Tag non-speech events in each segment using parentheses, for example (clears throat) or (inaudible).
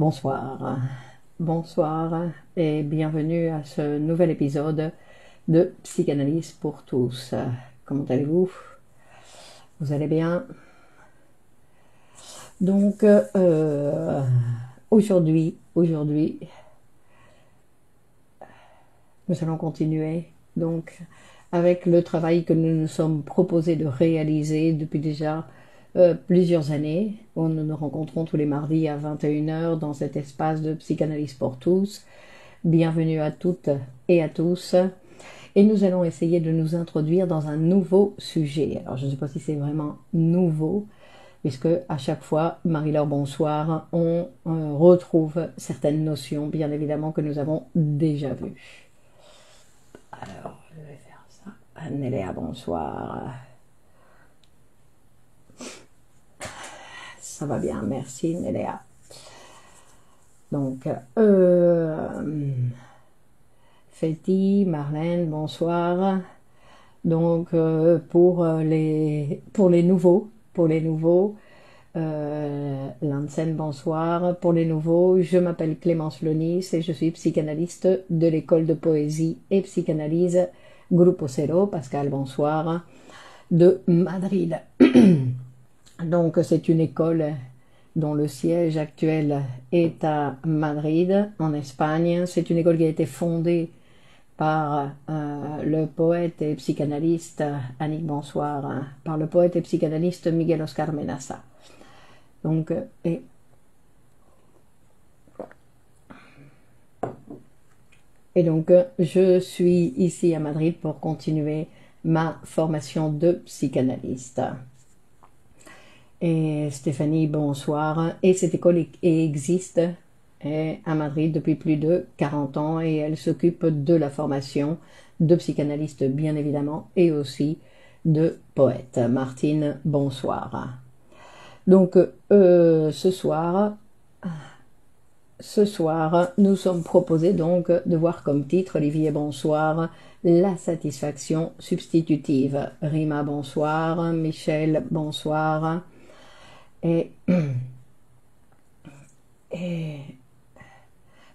Bonsoir, bonsoir et bienvenue à ce nouvel épisode de Psychanalyse pour tous. Comment allez-vous? Vous allez bien? Donc euh, aujourd'hui, aujourd'hui, nous allons continuer donc avec le travail que nous nous sommes proposés de réaliser depuis déjà euh, plusieurs années, où nous nous rencontrons tous les mardis à 21h dans cet espace de psychanalyse pour tous. Bienvenue à toutes et à tous. Et nous allons essayer de nous introduire dans un nouveau sujet. Alors je ne sais pas si c'est vraiment nouveau, puisque à chaque fois, Marie-Laure Bonsoir, on euh, retrouve certaines notions, bien évidemment, que nous avons déjà vues. Alors, je vais faire ça. Néléa, bonsoir. Ça va bien, merci Néléa. Donc, euh, Fetty, Marlène, bonsoir. Donc, euh, pour, les, pour les nouveaux, pour les nouveaux, euh, Lansen, bonsoir. Pour les nouveaux, je m'appelle Clémence Lonis et je suis psychanalyste de l'école de poésie et psychanalyse Grupo Cero, Pascal, bonsoir, de Madrid. (clears throat) Donc c'est une école dont le siège actuel est à Madrid, en Espagne. C'est une école qui a été fondée par euh, le poète et psychanalyste Annick Bonsoir, hein, par le poète et psychanalyste Miguel Oscar Menassa. Donc, et, et donc, je suis ici à Madrid pour continuer ma formation de psychanalyste. Et Stéphanie, bonsoir. Et cette école existe à Madrid depuis plus de 40 ans et elle s'occupe de la formation de psychanalystes, bien évidemment, et aussi de poètes. Martine, bonsoir. Donc, euh, ce soir, ce soir, nous sommes proposés donc de voir comme titre, Olivier, bonsoir, la satisfaction substitutive. Rima, bonsoir. Michel, bonsoir. (clears throat) Et,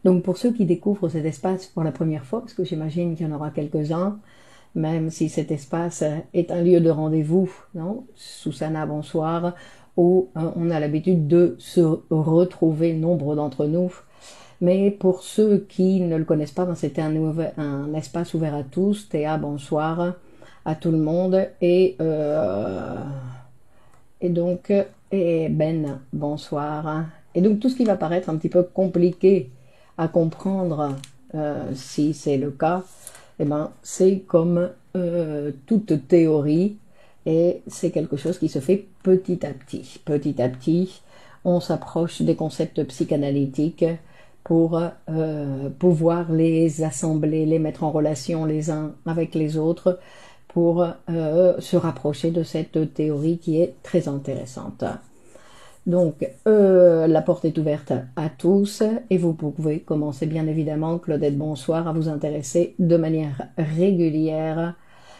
donc pour ceux qui découvrent cet espace pour la première fois, parce que j'imagine qu'il y en aura quelques-uns, même si cet espace est un lieu de rendez-vous, non Susanna, bonsoir, où euh, on a l'habitude de se retrouver, nombre d'entre nous. Mais pour ceux qui ne le connaissent pas, ben, c'était un, un, espace ouvert à tous. Théa, bonsoir à tout le monde. Et, euh, et donc, et Ben, bonsoir. Et donc tout ce qui va paraître un petit peu compliqué à comprendre, euh, si c'est le cas, eh ben, c'est comme euh, toute théorie, et c'est quelque chose qui se fait petit à petit. Petit à petit, on s'approche des concepts psychanalytiques pour euh, pouvoir les assembler, les mettre en relation les uns avec les autres, pour euh, se rapprocher de cette théorie qui est très intéressante. Donc, euh, la porte est ouverte à tous et vous pouvez commencer bien évidemment, Claudette, bonsoir, à vous intéresser de manière régulière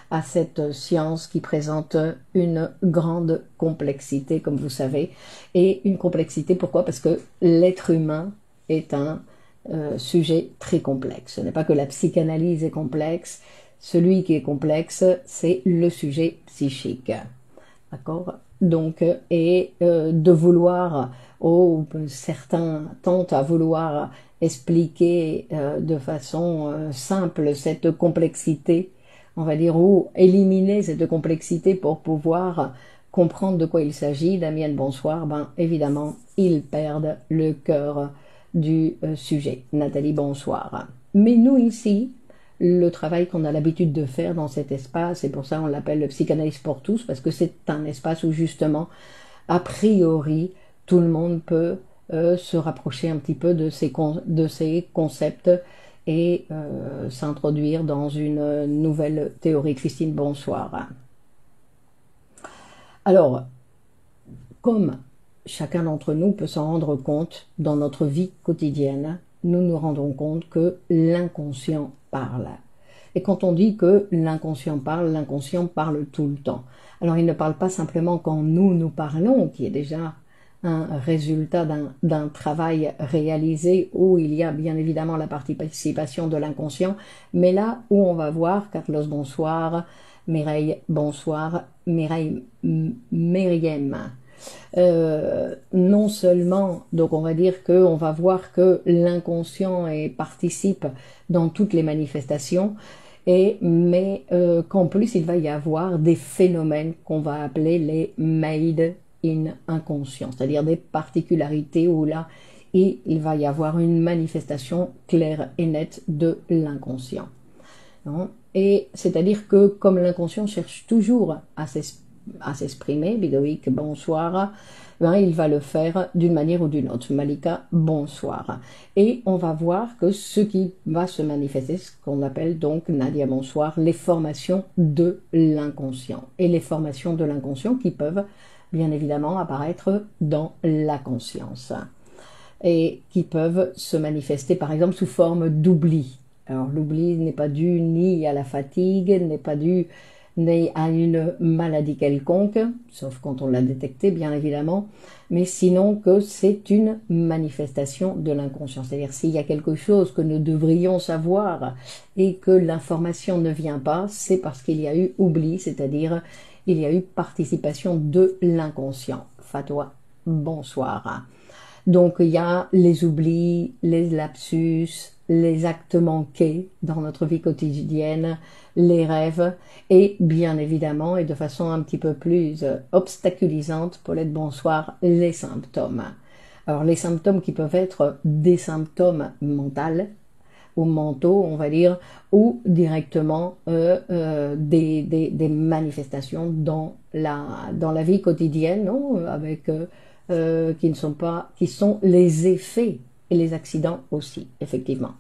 à cette science qui présente une grande complexité, comme vous savez. Et une complexité, pourquoi? Parce que l'être humain est un euh, sujet très complexe. Ce n'est pas que la psychanalyse est complexe, celui qui est complexe, c'est le sujet psychique. D'accord? Donc, et euh, de vouloir, oh, certains tentent à vouloir expliquer euh, de façon euh, simple cette complexité, on va dire, ou éliminer cette complexité pour pouvoir comprendre de quoi il s'agit. Damien, bonsoir. Ben, évidemment, ils perdent le cœur du sujet. Nathalie, bonsoir. Mais nous ici, le travail qu'on a l'habitude de faire dans cet espace, et pour ça on l'appelle le psychanalyse pour tous, parce que c'est un espace où justement, a priori, tout le monde peut euh, se rapprocher un petit peu de ces, de ces concepts et euh, s'introduire dans une nouvelle théorie. Christine, bonsoir. Alors, comme chacun d'entre nous peut s'en rendre compte dans notre vie quotidienne, nous nous rendons compte que l'inconscient parle. Et quand on dit que l'inconscient parle, l'inconscient parle tout le temps. Alors il ne parle pas simplement quand nous nous parlons, qui est déjà un résultat d'un travail réalisé où il y a bien évidemment la participation de l'inconscient, mais là où on va voir, Carlos bonsoir, Mireille bonsoir, Mireille Meriem. Euh, non seulement, donc on va dire qu'on va voir que l'inconscient participe dans toutes les manifestations, et, mais euh, qu'en plus il va y avoir des phénomènes qu'on va appeler les made in inconscient, c'est-à-dire des particularités où là il va y avoir une manifestation claire et nette de l'inconscient. Et c'est-à-dire que comme l'inconscient cherche toujours à s'exprimer, Bidoïc, bonsoir, ben, il va le faire d'une manière ou d'une autre. Malika, bonsoir. Et on va voir que ce qui va se manifester, ce qu'on appelle donc, Nadia, bonsoir, les formations de l'inconscient. Et les formations de l'inconscient qui peuvent bien évidemment apparaître dans la conscience et qui peuvent se manifester par exemple sous forme d'oubli. Alors l'oubli n'est pas dû ni à la fatigue, n'est pas dû ni à une maladie quelconque, sauf quand on l'a détecté bien évidemment, mais sinon que c'est une manifestation de l'inconscient. C'est-à-dire s'il y a quelque chose que nous devrions savoir et que l'information ne vient pas, c'est parce qu'il y a eu oubli, c'est-à-dire il y a eu participation de l'inconscient. Fatwa, bonsoir. Donc il y a les oublis, les lapsus, les actes manqués dans notre vie quotidienne, les rêves et bien évidemment et de façon un petit peu plus euh, obstaculisante pour être bonsoir les symptômes. Alors les symptômes qui peuvent être des symptômes mentaux ou mentaux, on va dire, ou directement euh, euh, des, manifestations dans la, dans la vie quotidienne, non avec qui ne sont pas, qui sont les effets et les accidents aussi, effectivement.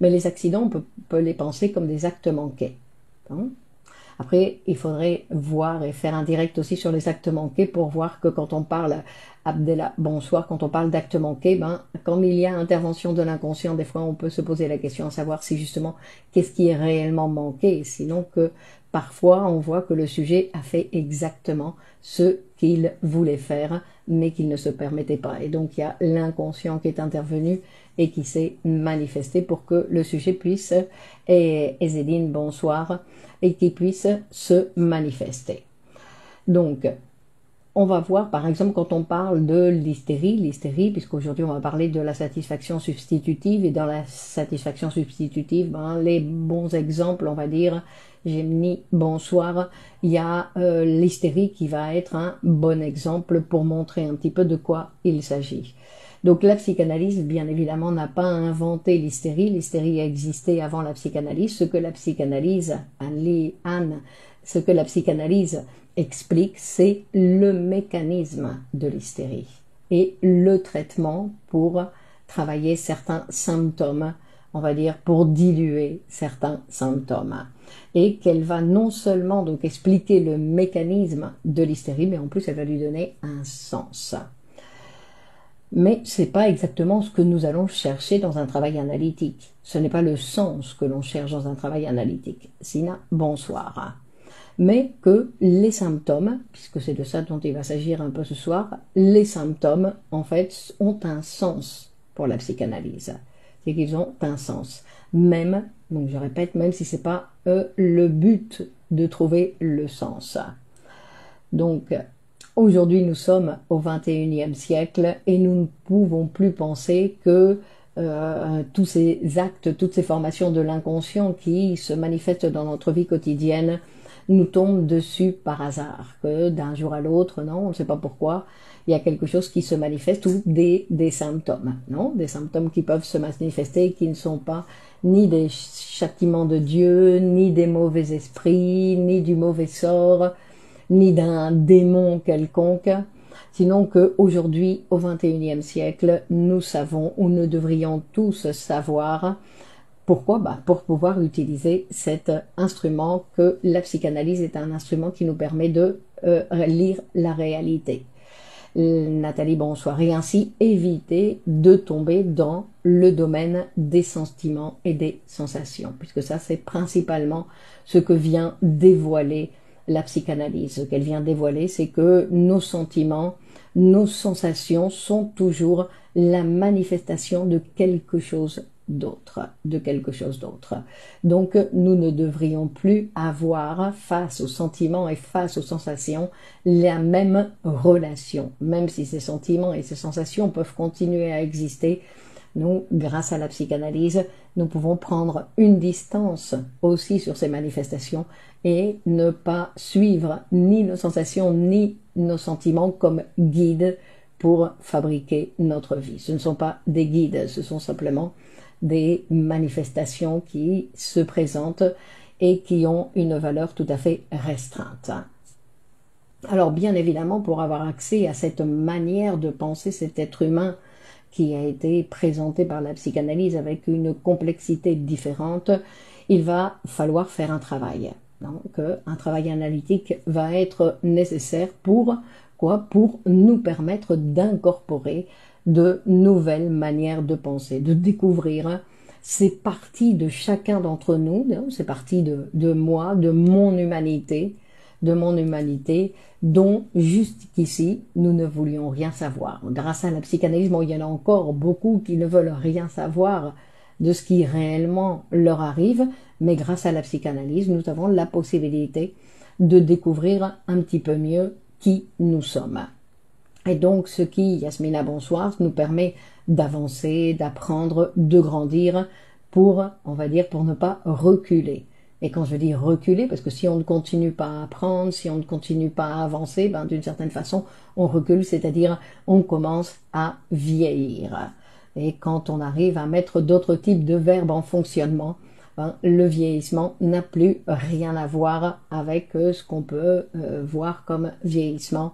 Mais les accidents, on peut, peut les penser comme des actes manqués. Hein? Après, il faudrait voir et faire un direct aussi sur les actes manqués pour voir que quand on parle, Abdella, bonsoir, quand on parle d'actes manqués, ben, comme il y a intervention de l'inconscient, des fois on peut se poser la question à savoir si justement qu'est-ce qui est réellement manqué, sinon que parfois on voit que le sujet a fait exactement ce qu'il voulait faire, mais qu'il ne se permettait pas. Et donc il y a l'inconscient qui est intervenu et qui s'est manifesté pour que le sujet puisse, et Ezedine, bonsoir, et qui puisse se manifester. Donc, on va voir par exemple quand on parle de l'hystérie, l'hystérie, puisqu'aujourd'hui on va parler de la satisfaction substitutive, et dans la satisfaction substitutive, ben, les bons exemples, on va dire, j'ai mis bonsoir, il y a euh, l'hystérie qui va être un bon exemple pour montrer un petit peu de quoi il s'agit. Donc la psychanalyse, bien évidemment, n'a pas inventé l'hystérie. L'hystérie a existé avant la psychanalyse. Ce que la psychanalyse, Anne, ce que la psychanalyse explique, c'est le mécanisme de l'hystérie et le traitement pour travailler certains symptômes, on va dire, pour diluer certains symptômes. Et qu'elle va non seulement donc expliquer le mécanisme de l'hystérie, mais en plus elle va lui donner un sens mais ce n'est pas exactement ce que nous allons chercher dans un travail analytique. Ce n'est pas le sens que l'on cherche dans un travail analytique. Sina, bonsoir. Mais que les symptômes, puisque c'est de ça dont il va s'agir un peu ce soir, les symptômes, en fait, ont un sens pour la psychanalyse. C'est qu'ils ont un sens. Même, donc je répète, même si c'est pas euh, le but de trouver le sens. Donc, Aujourd'hui, nous sommes au XXIe siècle et nous ne pouvons plus penser que euh, tous ces actes, toutes ces formations de l'inconscient qui se manifestent dans notre vie quotidienne nous tombent dessus par hasard, que d'un jour à l'autre, non, on ne sait pas pourquoi, il y a quelque chose qui se manifeste ou des, des symptômes, non, des symptômes qui peuvent se manifester et qui ne sont pas ni des châtiments de Dieu, ni des mauvais esprits, ni du mauvais sort, ni d'un démon quelconque, sinon que aujourd'hui, au XXIe siècle, nous savons ou nous devrions tous savoir pourquoi bah, Pour pouvoir utiliser cet instrument que la psychanalyse est un instrument qui nous permet de euh, lire la réalité. Nathalie Bonsoir, et ainsi éviter de tomber dans le domaine des sentiments et des sensations, puisque ça c'est principalement ce que vient dévoiler la psychanalyse. Ce qu'elle vient dévoiler, c'est que nos sentiments, nos sensations sont toujours la manifestation de quelque chose d'autre, de quelque chose d'autre. Donc nous ne devrions plus avoir face aux sentiments et face aux sensations la même relation, même si ces sentiments et ces sensations peuvent continuer à exister. Nous, grâce à la psychanalyse, nous pouvons prendre une distance aussi sur ces manifestations et ne pas suivre ni nos sensations ni nos sentiments comme guides pour fabriquer notre vie. Ce ne sont pas des guides, ce sont simplement des manifestations qui se présentent et qui ont une valeur tout à fait restreinte. Alors bien évidemment, pour avoir accès à cette manière de penser cet être humain qui a été présenté par la psychanalyse avec une complexité différente, il va falloir faire un travail. Donc un travail analytique va être nécessaire pour quoi? Pour nous permettre d'incorporer de nouvelles manières de penser, de découvrir ces parties de chacun d'entre nous, ces parties de, de moi, de mon humanité, de mon humanité, dont jusqu'ici nous ne voulions rien savoir. Grâce à la psychanalyse, il y en a encore beaucoup qui ne veulent rien savoir de ce qui réellement leur arrive, mais grâce à la psychanalyse, nous avons la possibilité de découvrir un petit peu mieux qui nous sommes. Et donc, ce qui, Yasmina, bonsoir, nous permet d'avancer, d'apprendre, de grandir pour, on va dire, pour ne pas reculer. Et quand je dis reculer, parce que si on ne continue pas à apprendre, si on ne continue pas à avancer, ben, d'une certaine façon, on recule, c'est-à-dire on commence à vieillir. Et quand on arrive à mettre d'autres types de verbes en fonctionnement, ben, le vieillissement n'a plus rien à voir avec euh, ce qu'on peut euh, voir comme vieillissement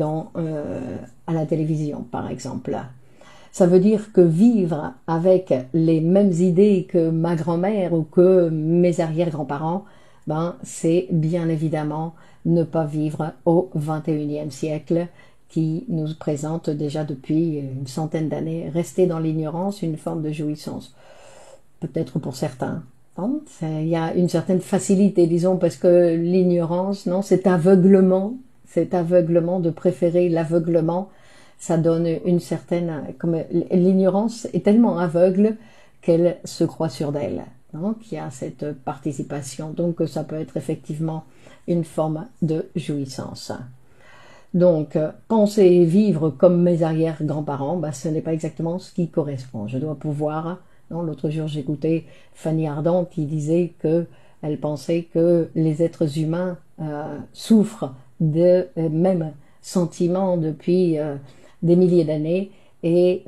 euh, à la télévision, par exemple. Ça veut dire que vivre avec les mêmes idées que ma grand-mère ou que mes arrière-grands-parents, ben, c'est bien évidemment ne pas vivre au XXIe siècle qui nous présente déjà depuis une centaine d'années, rester dans l'ignorance, une forme de jouissance. Peut-être pour certains. Il y a une certaine facilité, disons, parce que l'ignorance, non, cet aveuglement cet aveuglement, de préférer l'aveuglement, ça donne une certaine, comme l'ignorance est tellement aveugle qu'elle se croit sûre d'elle. Donc il y a cette participation, donc ça peut être effectivement une forme de jouissance. Donc, penser et vivre comme mes arrière-grands-parents, bah, ce n'est pas exactement ce qui correspond. Je dois pouvoir. L'autre jour, j'écoutais Fanny Ardant qui disait que elle pensait que les êtres humains euh, souffrent de euh, mêmes sentiments depuis euh, des milliers d'années et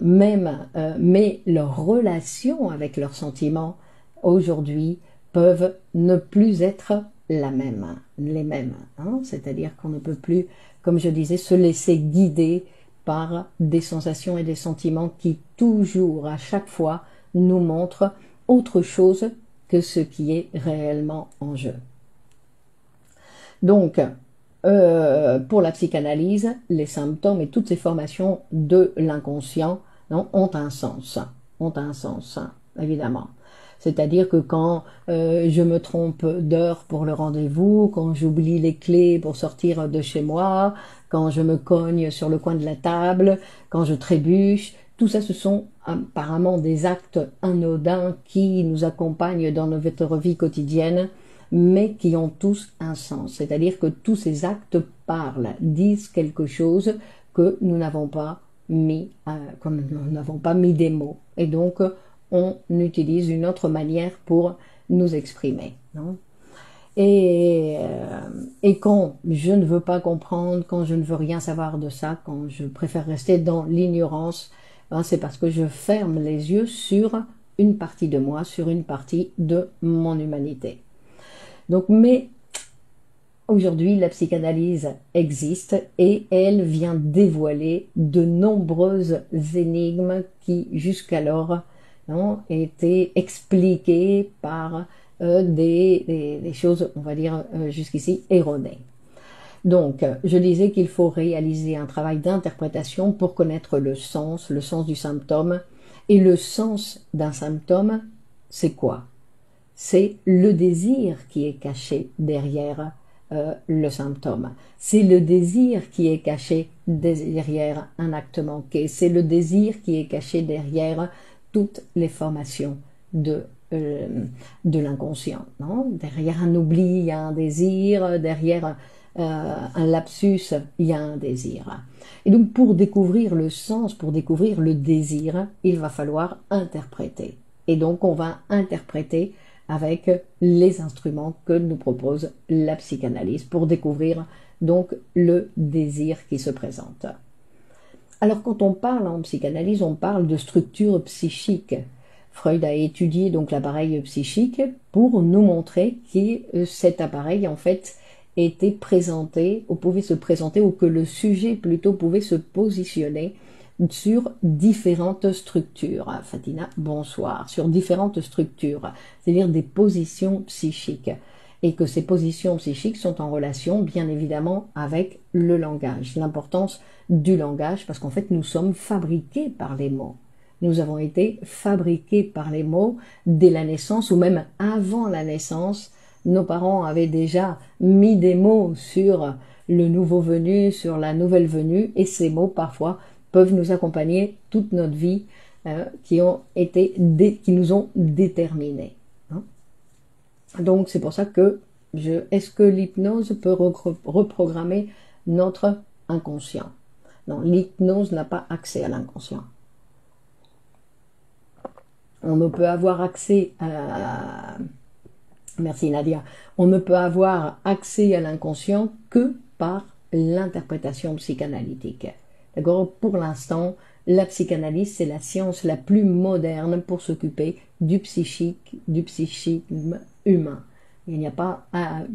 même mais leurs relations avec leurs sentiments aujourd'hui peuvent ne plus être la même, les mêmes. Hein. C'est-à-dire qu'on ne peut plus, comme je disais, se laisser guider par des sensations et des sentiments qui toujours, à chaque fois, nous montrent autre chose que ce qui est réellement en jeu. Donc, euh, pour la psychanalyse, les symptômes et toutes ces formations de l'inconscient ont un sens, ont un sens, évidemment. C'est-à-dire que quand euh, je me trompe d'heure pour le rendez-vous, quand j'oublie les clés pour sortir de chez moi, quand je me cogne sur le coin de la table, quand je trébuche, tout ça, ce sont apparemment des actes anodins qui nous accompagnent dans notre vie quotidienne mais qui ont tous un sens. C'est-à-dire que tous ces actes parlent, disent quelque chose que nous n'avons pas mis, euh, nous n'avons pas mis des mots. Et donc, on utilise une autre manière pour nous exprimer. et, euh, et quand je ne veux pas comprendre, quand je ne veux rien savoir de ça, quand je préfère rester dans l'ignorance, ben, c'est parce que je ferme les yeux sur une partie de moi, sur une partie de mon humanité. Donc, mais aujourd'hui, la psychanalyse existe et elle vient dévoiler de nombreuses énigmes qui jusqu'alors étaient expliquées par euh, des, choses, on va dire euh, jusqu'ici, erronées. Donc, je disais qu'il faut réaliser un travail d'interprétation pour connaître le sens, le sens du symptôme. Et le sens d'un symptôme, c'est quoi? C'est le désir qui est caché derrière euh, le symptôme. C'est le désir qui est caché derrière un acte manqué. C'est le désir qui est caché derrière toutes les formations de, euh, de l'inconscient. Derrière un oubli, il y a un désir. Derrière euh, un lapsus, il y a un désir. Et donc pour découvrir le sens, pour découvrir le désir, il va falloir interpréter. Et donc on va interpréter avec les instruments que nous propose la psychanalyse pour découvrir donc le désir qui se présente. Alors quand on parle en psychanalyse, on parle de structure psychique. Freud a étudié donc l'appareil psychique pour nous montrer que cet appareil en fait était présenté ou pouvait se présenter ou que le sujet plutôt pouvait se positionner sur différentes structures. Fatina, bonsoir. Sur différentes structures, c'est-à-dire des positions psychiques. Et que ces positions psychiques sont en relation, bien évidemment, avec le langage. L'importance du langage, parce qu'en fait, nous sommes fabriqués par les mots. Nous avons été fabriqués par les mots dès la naissance ou même avant la naissance. Nos parents avaient déjà mis des mots sur le nouveau venu, sur la nouvelle venue, et ces mots parfois peuvent nous accompagner toute notre vie, euh, qui nous ont déterminés. Donc c'est pour ça que je, est-ce que l'hypnose peut reprogrammer notre inconscient? Non, l'hypnose n'a pas accès à l'inconscient. On ne peut avoir accès à, merci Nadia, on ne peut avoir accès à l'inconscient que par l'interprétation psychanalytique. Pour l'instant, la psychanalyse, c'est la science la plus moderne pour s'occuper du psychique, du psychisme humain. Il n'y a pas,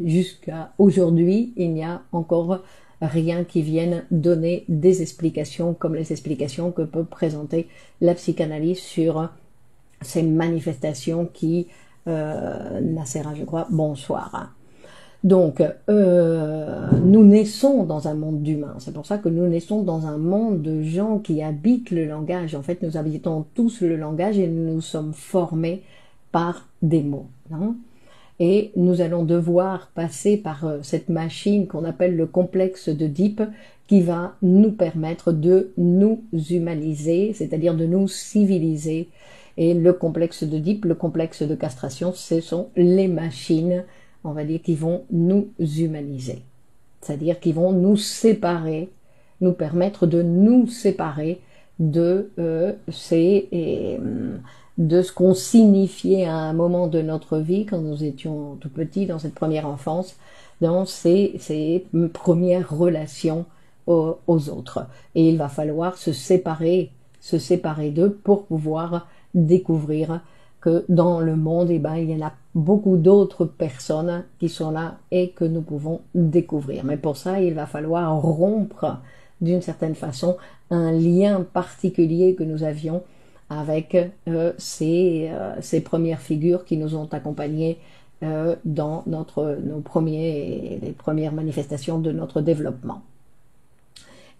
jusqu'à aujourd'hui, il n'y a encore rien qui vienne donner des explications comme les explications que peut présenter la psychanalyse sur ces manifestations qui, euh, je crois, bonsoir. Donc, euh, nous naissons dans un monde d'humains. C'est pour ça que nous naissons dans un monde de gens qui habitent le langage. En fait, nous habitons tous le langage et nous sommes formés par des mots. Hein. Et nous allons devoir passer par euh, cette machine qu'on appelle le complexe de Deep qui va nous permettre de nous humaniser, c'est-à-dire de nous civiliser. Et le complexe de Deep, le complexe de castration, ce sont les machines on va dire, qui vont nous humaniser. C'est-à-dire qu'ils vont nous séparer, nous permettre de nous séparer de, euh, euh, de ce qu'on signifiait à un moment de notre vie quand nous étions tout petits, dans cette première enfance, dans ces, ces premières relations aux, aux, autres. Et il va falloir se séparer, se séparer d'eux pour pouvoir découvrir que dans le monde, eh ben, il y en a beaucoup d'autres personnes qui sont là et que nous pouvons découvrir. Mais pour ça, il va falloir rompre d'une certaine façon un lien particulier que nous avions avec euh, ces, euh, ces, premières figures qui nous ont accompagnés euh, dans notre, nos premiers, les premières manifestations de notre développement.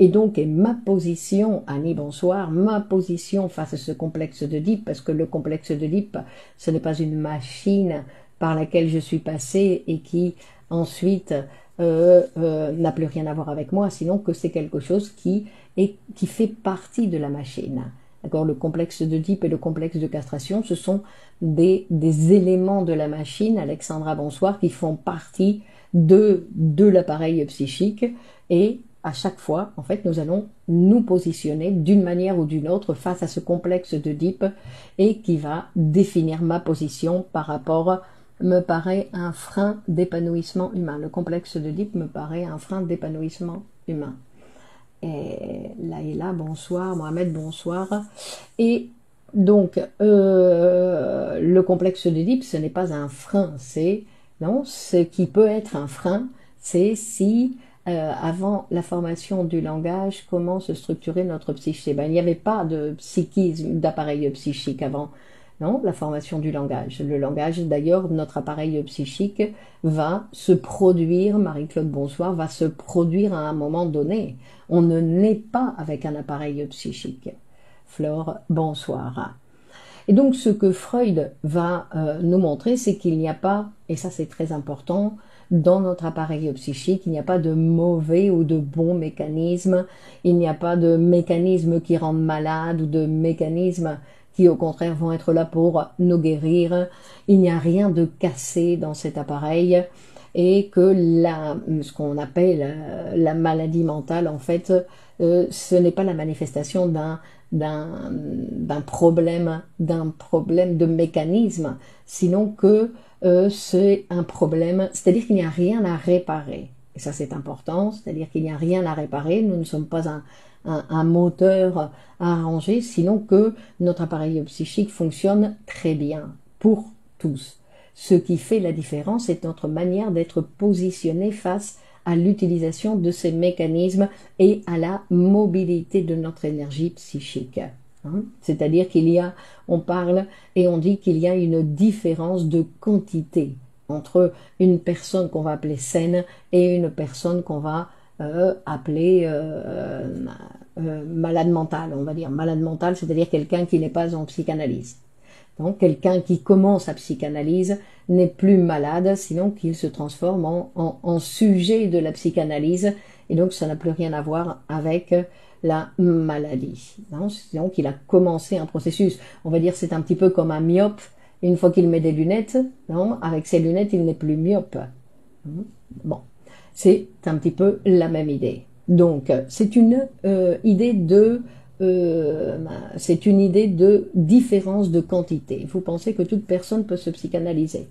Et donc, ma position, Annie, bonsoir, ma position face à ce complexe Deep, parce que le complexe Deep, ce n'est pas une machine par laquelle je suis passée et qui ensuite n'a plus rien à voir avec moi, sinon que c'est quelque chose qui, qui fait partie de la machine. D'accord Le complexe de Deep et le complexe de castration, ce sont des, éléments de la machine, Alexandra, bonsoir, qui font partie de, l'appareil psychique et à chaque fois, en fait, nous allons nous positionner d'une manière ou d'une autre face à ce complexe de Deep et qui va définir ma position par rapport me paraît un frein d'épanouissement humain. Le complexe de Deep me paraît un frein d'épanouissement humain. Et là, bonsoir, Mohamed, bonsoir. Et donc, euh, le complexe Deep, ce n'est pas un frein, c'est non, ce qui peut être un frein, c'est si euh, avant la formation du langage, comment se structurer notre psyché ben, Il n'y avait pas de psychisme, d'appareil psychique avant. Non, la formation du langage. Le langage, d'ailleurs, notre appareil psychique va se produire, Marie-Claude Bonsoir, va se produire à un moment donné. On ne naît pas avec un appareil psychique. Flore, bonsoir. Et donc, ce que Freud va euh, nous montrer, c'est qu'il n'y a pas, et ça c'est très important, dans notre appareil psychique, il n'y a pas de mauvais ou de bons mécanismes, il n'y a pas de mécanismes qui rendent malades ou de mécanismes qui au contraire vont être là pour nous guérir. Il n'y a rien de cassé dans cet appareil et que la, ce qu'on appelle la maladie mentale, en fait, euh, ce n'est pas la manifestation d'un d'un problème d'un problème de mécanisme, sinon que euh, c'est un problème, c'est-à-dire qu'il n'y a rien à réparer. Et ça c'est important, c'est-à-dire qu'il n'y a rien à réparer, nous ne sommes pas un, un, moteur à sinon que notre appareil psychique fonctionne très bien pour tous. Ce qui fait la différence est notre manière d'être positionné face à l'utilisation de ces mécanismes et à la mobilité de notre énergie psychique. Hein. C'est-à-dire qu'il y a, on parle et on dit qu'il y a une différence de quantité entre une personne qu'on va appeler saine et une personne qu'on va euh, appeler euh, euh, malade mental, on va dire malade mental, c'est-à-dire quelqu'un qui n'est pas en psychanalyse. Donc quelqu'un qui commence à psychanalyse n'est plus malade, sinon qu'il se transforme en, sujet de la psychanalyse, et donc ça n'a plus rien à voir avec la maladie. Donc il a commencé un processus, on va dire c'est un petit peu comme un myope, une fois qu'il met des lunettes, non, avec ses lunettes il n'est plus myope. Bon, c'est un petit peu la même idée. Donc c'est une euh, idée de euh, c'est une idée de différence de quantité. Vous pensez que toute personne peut se psychanalyser.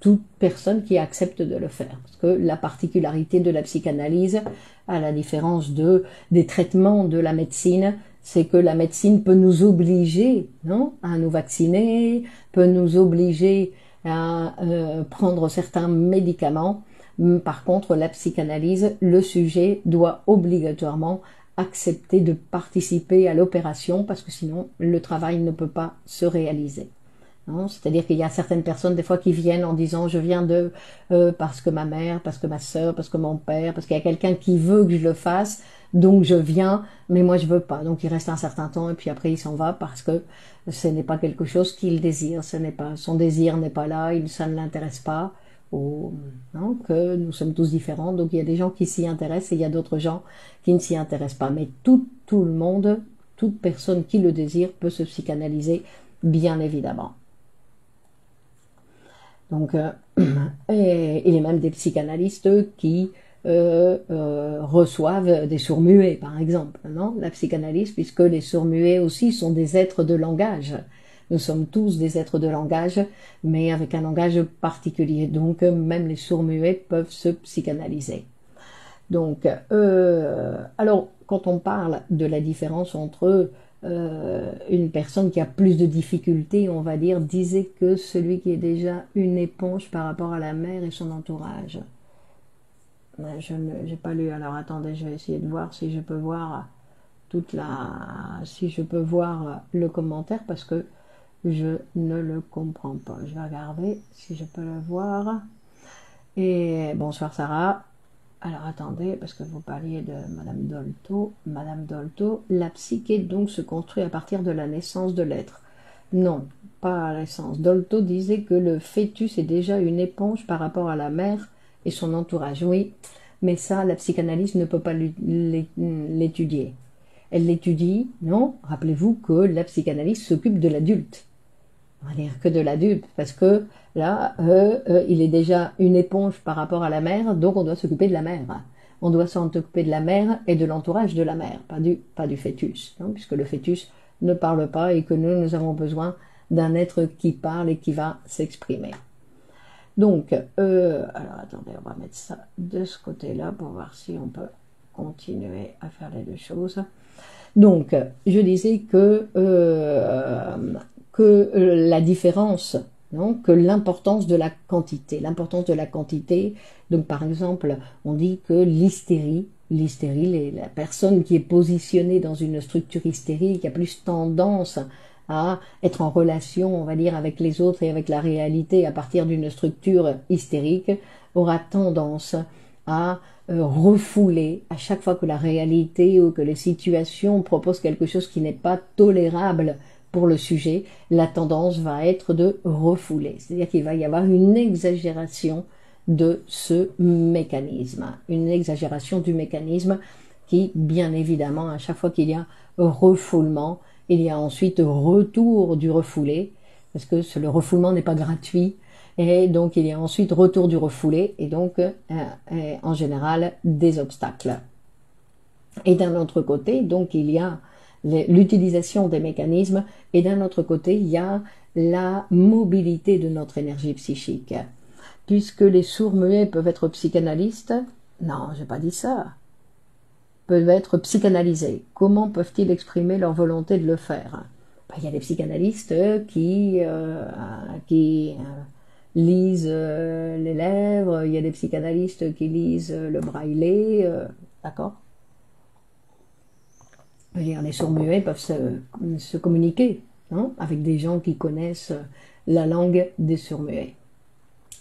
Toute personne qui accepte de le faire. Parce que la particularité de la psychanalyse, à la différence de, des traitements de la médecine, c'est que la médecine peut nous obliger non, à nous vacciner, peut nous obliger à euh, prendre certains médicaments. Par contre, la psychanalyse, le sujet doit obligatoirement accepter de participer à l'opération parce que sinon le travail ne peut pas se réaliser. C'est-à-dire qu'il y a certaines personnes des fois qui viennent en disant je viens de euh, parce que ma mère, parce que ma soeur, parce que mon père, parce qu'il y a quelqu'un qui veut que je le fasse, donc je viens, mais moi je veux pas. Donc il reste un certain temps et puis après il s'en va parce que ce n'est pas quelque chose qu'il désire, ce n'est pas son désir n'est pas là, ça ne l'intéresse pas hein, que nous sommes tous différents, donc il y a des gens qui s'y intéressent et il y a d'autres gens qui ne s'y intéressent pas. Mais tout, tout le monde, toute personne qui le désire peut se psychanalyser, bien évidemment. Donc, euh, (clears throat) et, il y a même des psychanalystes qui euh, euh, reçoivent des sourds-muets, par exemple, non? La psychanalyse, puisque les sourds-muets aussi sont des êtres de langage. Nous sommes tous des êtres de langage, mais avec un langage particulier. Donc même les sourds-muets peuvent se psychanalyser. Donc, euh, alors, quand on parle de la différence entre euh, une personne qui a plus de difficultés, on va dire, disait que celui qui est déjà une éponge par rapport à la mère et son entourage. Je n'ai pas lu, alors attendez, je vais essayer de voir si je peux voir toute la, si je peux voir le commentaire parce que je ne le comprends pas. Je vais regarder si je peux le voir. Et bonsoir Sarah. Alors attendez, parce que vous parliez de Madame Dolto. Madame Dolto, la psyché donc se construit à partir de la naissance de l'être. Non, pas à la naissance. Dolto disait que le fœtus est déjà une éponge par rapport à la mère et son entourage. Oui, mais ça, la psychanalyse ne peut pas l'étudier. Elle l'étudie, non? Rappelez-vous que la psychanalyse s'occupe de l'adulte on va dire que de l'adulte, parce que là, euh, euh, il est déjà une éponge par rapport à la mère, donc on doit s'occuper de la mère. On doit s'occuper de la mère et de l'entourage de la mère, pas du, pas du fœtus, hein, puisque le fœtus ne parle pas et que nous, nous avons besoin d'un être qui parle et qui va s'exprimer. Donc, euh, alors attendez, on va mettre ça de ce côté-là pour voir si on peut continuer à faire les deux choses. Donc, je disais que que euh, la différence, que l'importance de la quantité. L'importance de la quantité, donc par exemple, on dit que l'hystérie, l'hystérie, la personne qui est positionnée dans une structure hystérique a plus tendance à être en relation, on va dire, avec les autres et avec la réalité à partir d'une structure hystérique, aura tendance à euh, refouler à chaque fois que la réalité ou que les situations proposent quelque chose qui n'est pas tolérable pour le sujet, la tendance va être de refouler. C'est-à-dire qu'il va y avoir une exagération de ce mécanisme, une exagération du mécanisme qui, bien évidemment, à chaque fois qu'il y a refoulement, il y a ensuite retour du refoulé, parce que le refoulement n'est pas gratuit, et donc il y a ensuite retour du refoulé, et donc euh, en général des obstacles. Et d'un autre côté, donc il y a l'utilisation des mécanismes, et d'un autre côté, il y a la mobilité de notre énergie psychique. Puisque les sourds-muets peuvent être psychanalystes, non, j'ai pas dit ça, peuvent être psychanalysés. Comment peuvent-ils exprimer leur volonté de le faire? Ben, Il y a des psychanalystes qui, euh, qui euh, lisent euh, les lèvres, il y a des psychanalystes qui lisent le braille, d'accord? Les sourds-muets peuvent se, communiquer hein, avec des gens qui connaissent la langue des sourds-muets.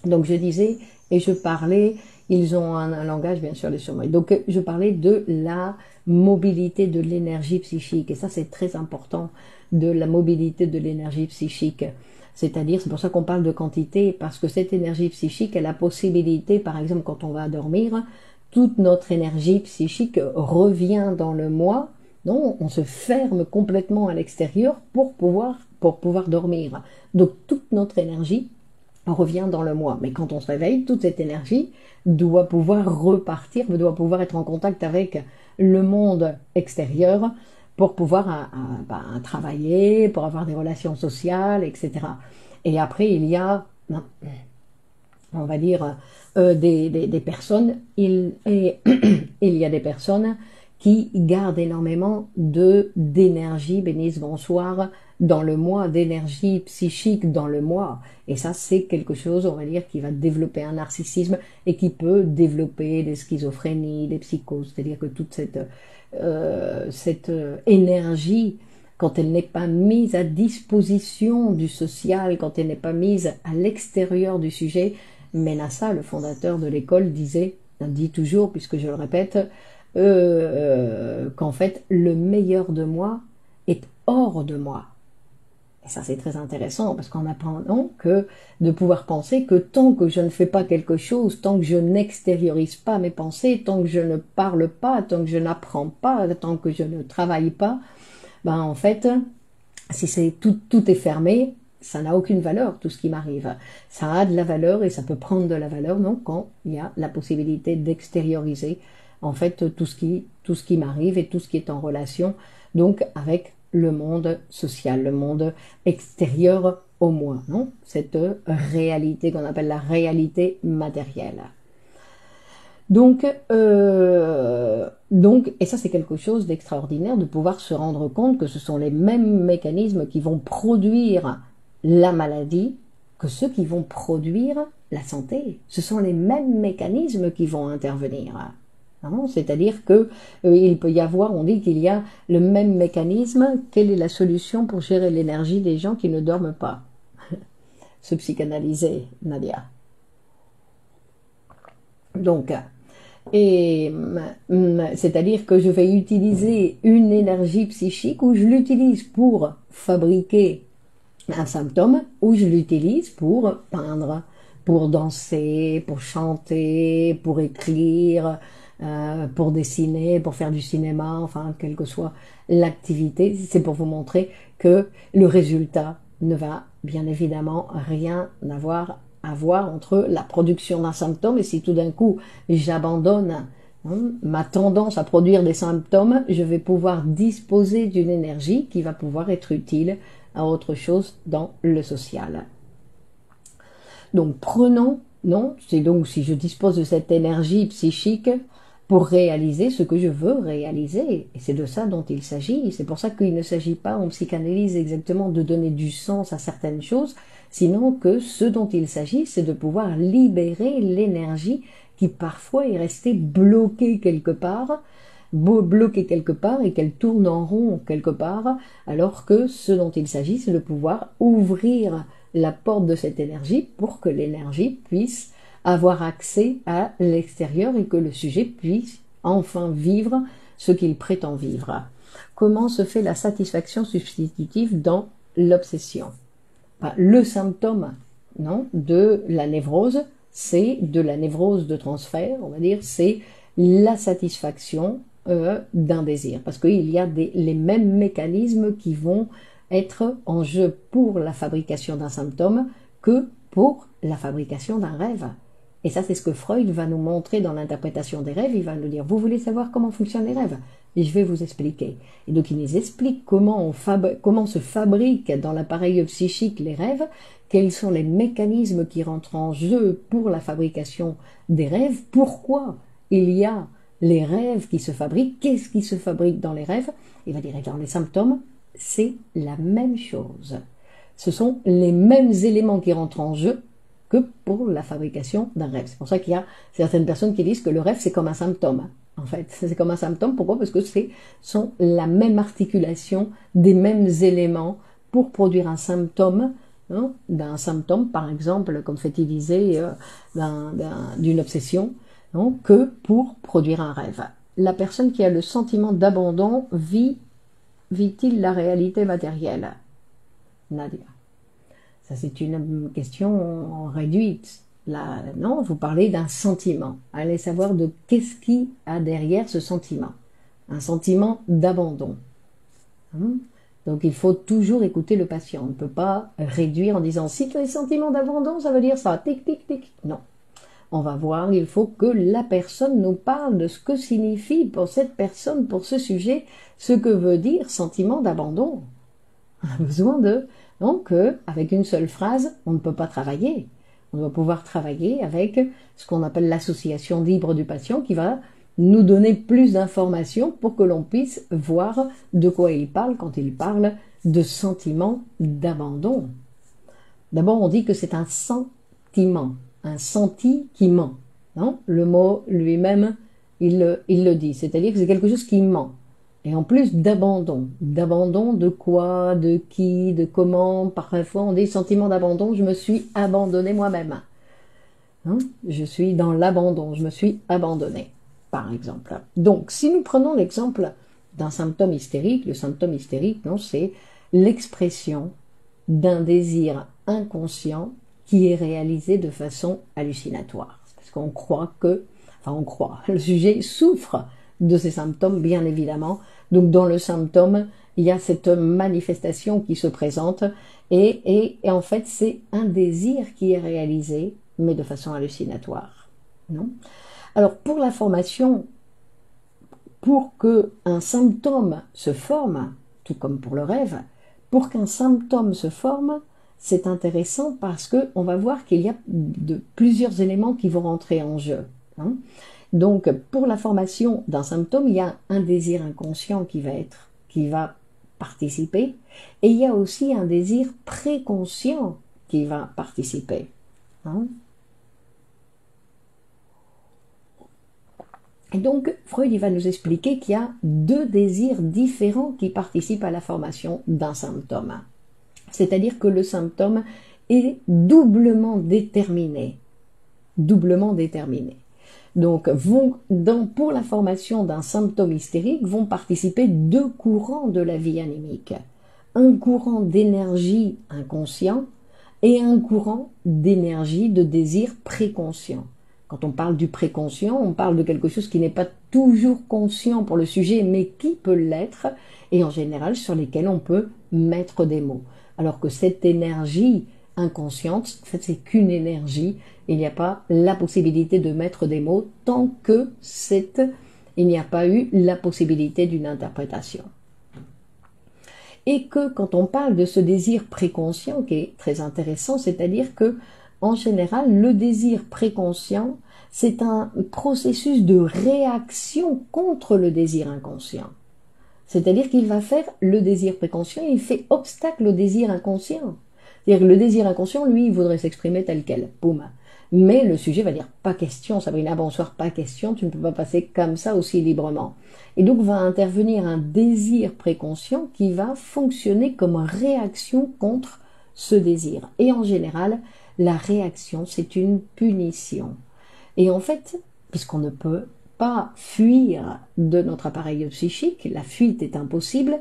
Donc je disais, et je parlais, ils ont un, langage bien sûr les sourds-muets. Donc je parlais de la mobilité de l'énergie psychique, et ça c'est très important, de la mobilité de l'énergie psychique. C'est-à-dire, c'est pour ça qu'on parle de quantité, parce que cette énergie psychique a la possibilité, par exemple, quand on va dormir, toute notre énergie psychique revient dans le moi non, on se ferme complètement à l'extérieur pour pouvoir, pour pouvoir dormir. Donc toute notre énergie revient dans le moi. Mais quand on se réveille, toute cette énergie doit pouvoir repartir, doit pouvoir être en contact avec le monde extérieur pour pouvoir euh, euh, ben, travailler, pour avoir des relations sociales, etc. Et après, il y a, on va dire, euh, des, personnes, il, (clears throat) il y a des personnes qui garde énormément de d'énergie, bénisse bonsoir, dans le moi, d'énergie psychique dans le moi. Et ça, c'est quelque chose, on va dire, qui va développer un narcissisme et qui peut développer des schizophrénies, des psychoses. C'est-à-dire que toute cette, euh, cette euh, énergie, quand elle n'est pas mise à disposition du social, quand elle n'est pas mise à l'extérieur du sujet, Menassa, le fondateur de l'école, disait, dit toujours, puisque je le répète, euh, qu'en fait le meilleur de moi est hors de moi. Et ça c'est très intéressant parce qu'en apprenant que de pouvoir penser que tant que je ne fais pas quelque chose, tant que je n'extériorise pas mes pensées, tant que je ne parle pas, tant que je n'apprends pas, tant que je ne travaille pas, ben en fait, si c'est tout, tout est fermé, ça n'a aucune valeur, tout ce qui m'arrive. Ça a de la valeur et ça peut prendre de la valeur, donc quand il y a la possibilité d'extérioriser en fait tout ce qui, tout ce qui m'arrive et tout ce qui est en relation donc avec le monde social, le monde extérieur au moins, non? Cette réalité qu'on appelle la réalité matérielle. Donc, euh, donc, et ça c'est quelque chose d'extraordinaire de pouvoir se rendre compte que ce sont les mêmes mécanismes qui vont produire la maladie que ceux qui vont produire la santé. Ce sont les mêmes mécanismes qui vont intervenir. C'est-à-dire que euh, il peut y avoir, on dit qu'il y a le même mécanisme. Quelle est la solution pour gérer l'énergie des gens qui ne dorment pas? (laughs) Se psychanalyser, Nadia. Donc, et c'est-à-dire que je vais utiliser une énergie psychique ou je l'utilise pour fabriquer un symptôme ou je l'utilise pour peindre, pour danser, pour chanter, pour écrire, euh, pour dessiner, pour faire du cinéma, enfin, quelle que soit l'activité. C'est pour vous montrer que le résultat ne va bien évidemment rien avoir à voir entre la production d'un symptôme et si tout d'un coup j'abandonne hein, ma tendance à produire des symptômes, je vais pouvoir disposer d'une énergie qui va pouvoir être utile à autre chose dans le social. Donc prenons, non, c'est donc si je dispose de cette énergie psychique, pour réaliser ce que je veux réaliser. Et c'est de ça dont il s'agit. C'est pour ça qu'il ne s'agit pas en psychanalyse exactement de donner du sens à certaines choses, sinon que ce dont il s'agit, c'est de pouvoir libérer l'énergie qui parfois est restée bloquée quelque part, bloquée quelque part et qu'elle tourne en rond quelque part, alors que ce dont il s'agit, c'est de pouvoir ouvrir la porte de cette énergie pour que l'énergie puisse avoir accès à l'extérieur et que le sujet puisse enfin vivre ce qu'il prétend vivre. Comment se fait la satisfaction substitutive dans l'obsession? Le symptôme non, de la névrose, c'est de la névrose de transfert, on va dire, c'est la satisfaction euh, d'un désir. Parce qu'il y a les mêmes mécanismes qui vont être en jeu pour la fabrication d'un symptôme que pour la fabrication d'un rêve. Et ça, c'est ce que Freud va nous montrer dans l'interprétation des rêves. Il va nous dire, vous voulez savoir comment fonctionnent les rêves? Et je vais vous expliquer. Et donc, il nous explique comment, comment se fabriquent dans l'appareil psychique les rêves, quels sont les mécanismes qui rentrent en jeu pour la fabrication des rêves, pourquoi il y a les rêves qui se fabriquent, qu'est-ce qui se fabrique dans les rêves Il va dire, dans les symptômes, c'est la même chose. Ce sont les mêmes éléments qui rentrent en jeu que pour la fabrication d'un rêve. C'est pour ça qu'il y a certaines personnes qui disent que le rêve, c'est comme un symptôme. En fait, c'est comme un symptôme. Pourquoi? Parce que c'est sont la même articulation des mêmes éléments pour produire un symptôme hein, d'un symptôme, par exemple, comme fait disait, euh, d'une obsession, hein, que pour produire un rêve. La personne qui a le sentiment d'abandon vit vit-il la réalité matérielle? Nadia. Ça, c'est une question réduite. Là, non, vous parlez d'un sentiment. Allez savoir de qu'est-ce qui a derrière ce sentiment. Un sentiment d'abandon. Hein? Donc il faut toujours écouter le patient. On ne peut pas réduire en disant si tu as un sentiment d'abandon, ça veut dire ça, tic, tic, tic. Non. On va voir, il faut que la personne nous parle de ce que signifie pour cette personne, pour ce sujet, ce que veut dire sentiment d'abandon. On a besoin de donc, avec une seule phrase, on ne peut pas travailler. On doit pouvoir travailler avec ce qu'on appelle l'association libre du patient qui va nous donner plus d'informations pour que l'on puisse voir de quoi il parle quand il parle de sentiment d'abandon. D'abord, on dit que c'est un sentiment, un senti qui ment. Non le mot lui-même, il, il le dit, c'est-à-dire que c'est quelque chose qui ment. Et en plus d'abandon. D'abandon de quoi, de qui, de comment. Parfois on dit sentiment d'abandon, je me suis abandonné moi-même. Hein? je suis dans l'abandon, je me suis abandonné, par exemple. Donc, si nous prenons l'exemple d'un symptôme hystérique, le symptôme hystérique, non, c'est l'expression d'un désir inconscient qui est réalisé de façon hallucinatoire. Parce qu'on croit que, enfin on croit, (laughs) le sujet souffre de ces symptômes, bien évidemment, donc dans le symptôme, il y a cette manifestation qui se présente et, en fait c'est un désir qui est réalisé, mais de façon hallucinatoire. Non? Alors pour la formation, pour que un symptôme se forme, tout comme pour le rêve, pour qu'un symptôme se forme, c'est intéressant parce que on va voir qu'il y a de, plusieurs éléments qui vont rentrer en jeu. Hein donc, pour la formation d'un symptôme, il y a un désir inconscient qui va être, qui va participer, et il y a aussi un désir préconscient qui va participer. Hein. et donc, Freud va nous expliquer qu'il y a deux désirs différents qui participent à la formation d'un symptôme. C'est-à-dire que le symptôme est doublement déterminé. Doublement déterminé. Donc, pour la formation d'un symptôme hystérique, vont participer deux courants de la vie anémique. Un courant d'énergie inconscient et un courant d'énergie de désir préconscient. Quand on parle du préconscient, on parle de quelque chose qui n'est pas toujours conscient pour le sujet, mais qui peut l'être, et en général sur lesquels on peut mettre des mots. Alors que cette énergie inconsciente, en fait, c'est qu'une énergie il n'y a pas la possibilité de mettre des mots tant que c'est, il n'y a pas eu la possibilité d'une interprétation. Et que quand on parle de ce désir préconscient, qui est très intéressant, c'est-à-dire que en général, le désir préconscient, c'est un processus de réaction contre le désir inconscient. C'est-à-dire qu'il va faire le désir préconscient, il fait obstacle au désir inconscient. Le désir inconscient, lui, il voudrait s'exprimer tel quel. Boum mais le sujet va dire pas question, Sabrina, bonsoir, pas question, tu ne peux pas passer comme ça aussi librement. Et donc va intervenir un désir préconscient qui va fonctionner comme réaction contre ce désir. Et en général, la réaction, c'est une punition. Et en fait, puisqu'on ne peut pas fuir de notre appareil psychique, la fuite est impossible,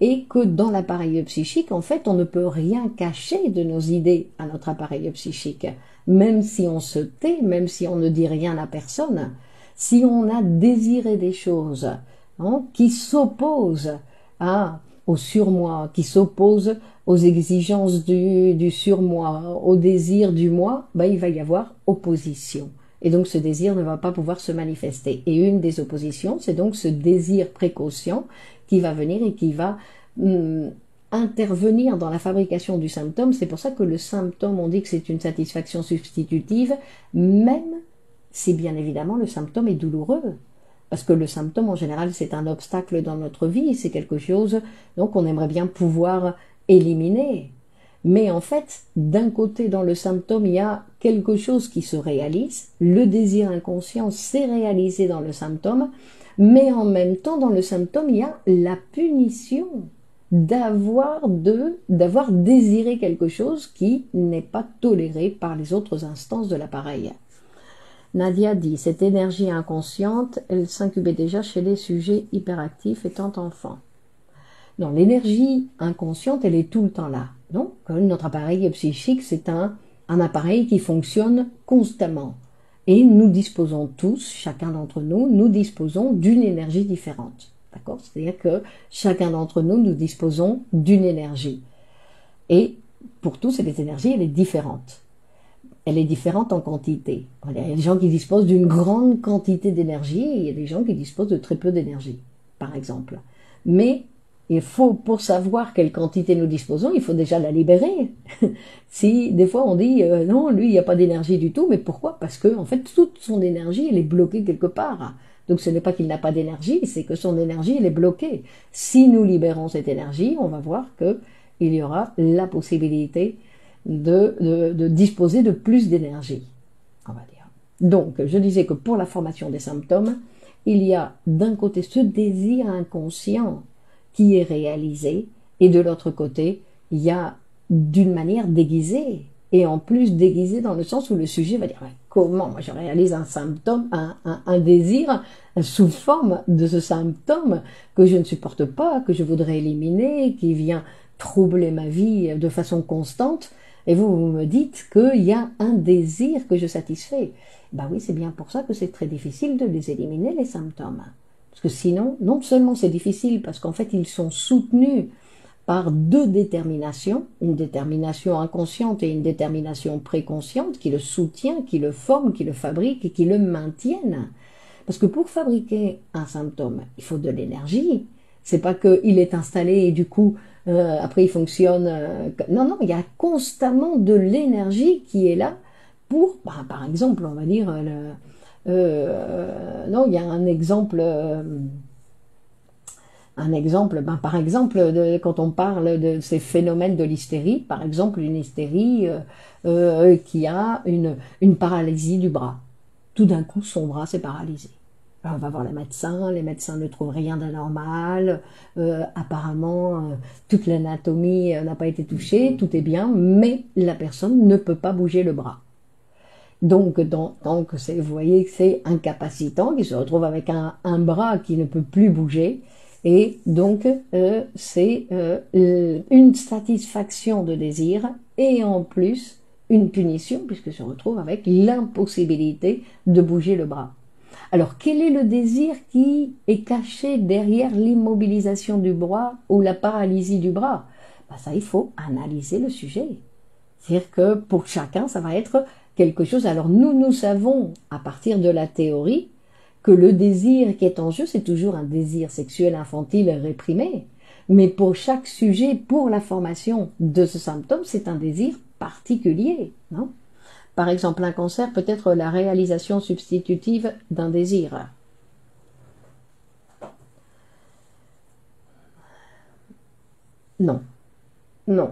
et que dans l'appareil psychique, en fait, on ne peut rien cacher de nos idées à notre appareil psychique. Même si on se tait, même si on ne dit rien à personne, si on a désiré des choses hein, qui s'opposent à, au surmoi, qui s'opposent aux exigences du, surmoi, au désir du moi, ben, il va y avoir opposition. Et donc ce désir ne va pas pouvoir se manifester. Et une des oppositions, c'est donc ce désir précaution qui va venir et qui va hum, intervenir dans la fabrication du symptôme. C'est pour ça que le symptôme, on dit que c'est une satisfaction substitutive, même si bien évidemment le symptôme est douloureux. Parce que le symptôme, en général, c'est un obstacle dans notre vie, c'est quelque chose donc on aimerait bien pouvoir éliminer. Mais en fait, d'un côté, dans le symptôme, il y a quelque chose qui se réalise. Le désir inconscient s'est réalisé dans le symptôme. Mais en même temps, dans le symptôme, il y a la punition d'avoir désiré quelque chose qui n'est pas toléré par les autres instances de l'appareil. Nadia dit, cette énergie inconsciente, elle s'incubait déjà chez les sujets hyperactifs étant enfants. Non, l'énergie inconsciente, elle est tout le temps là. Donc, notre appareil psychique, c'est un, appareil qui fonctionne constamment. Et nous disposons tous, chacun d'entre nous, nous disposons d'une énergie différente. D'accord? C'est-à-dire que chacun d'entre nous, nous disposons d'une énergie. Et pour tous, cette énergie, elle est différente. Elle est différente en quantité. Il y a des gens qui disposent d'une grande quantité d'énergie et il y a des gens qui disposent de très peu d'énergie, par exemple. Mais il faut, pour savoir quelle quantité nous disposons, il faut déjà la libérer. (laughs) si des fois on dit euh, non, lui il n'y a pas d'énergie du tout, mais pourquoi? Parce que en fait toute son énergie elle est bloquée quelque part. Donc ce n'est pas qu'il n'a pas d'énergie, c'est que son énergie elle est bloquée. Si nous libérons cette énergie, on va voir que il y aura la possibilité de, de, de disposer de plus d'énergie. On va dire. Donc je disais que pour la formation des symptômes, il y a d'un côté ce désir inconscient qui est réalisé, et de l'autre côté, il y a d'une manière déguisée, et en plus déguisée dans le sens où le sujet va dire comment moi je réalise un symptôme, un, désir sous forme de ce symptôme que je ne supporte pas, que je voudrais éliminer, qui vient troubler ma vie de façon constante, et vous, vous me dites qu'il y a un désir que je satisfais. Ben oui, c'est bien pour ça que c'est très difficile de les éliminer, les symptômes. Parce que sinon, non seulement c'est difficile, parce qu'en fait, ils sont soutenus par deux déterminations, une détermination inconsciente et une détermination préconsciente qui le soutient, qui le forme, qui le fabrique et qui le maintiennent. Parce que pour fabriquer un symptôme, il faut de l'énergie. C'est pas qu'il est installé et du coup euh, après il fonctionne. Euh, non, non, il y a constamment de l'énergie qui est là pour, bah, par exemple, on va dire euh, non, il y a un exemple. Euh, un exemple, ben, par exemple, quand on parle de ces phénomènes de l'hystérie, par exemple une hystérie euh, qui a une, une paralysie du bras. Tout d'un coup, son bras s'est paralysé. on va voir les médecins, les médecins ne trouvent rien d'anormal, apparemment toute l'anatomie n'a pas été touchée, tout est bien, mais la personne ne peut pas bouger le bras. Donc, donc vous voyez que c'est incapacitant, qui se retrouve avec un, bras qui ne peut plus bouger. Et donc, euh, c'est euh, une satisfaction de désir et en plus une punition, puisque se retrouve avec l'impossibilité de bouger le bras. Alors, quel est le désir qui est caché derrière l'immobilisation du bras ou la paralysie du bras? Ben Ça, il faut analyser le sujet. C'est-à-dire que pour chacun, ça va être quelque chose. Alors nous, nous savons, à partir de la théorie, que le désir qui est en jeu, c'est toujours un désir sexuel infantile réprimé. Mais pour chaque sujet, pour la formation de ce symptôme, c'est un désir particulier. Non? Par exemple, un cancer peut être la réalisation substitutive d'un désir. Non. Non.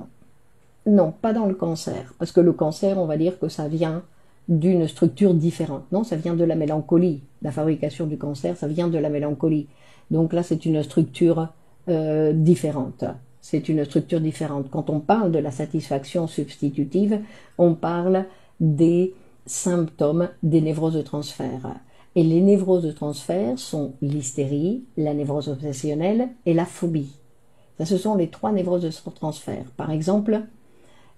Non, pas dans le cancer, parce que le cancer, on va dire que ça vient d'une structure différente. Non, ça vient de la mélancolie. La fabrication du cancer, ça vient de la mélancolie. Donc là, c'est une structure euh, différente. C'est une structure différente. Quand on parle de la satisfaction substitutive, on parle des symptômes des névroses de transfert. Et les névroses de transfert sont l'hystérie, la névrose obsessionnelle et la phobie. Ça, ce sont les trois névroses de transfert. Par exemple,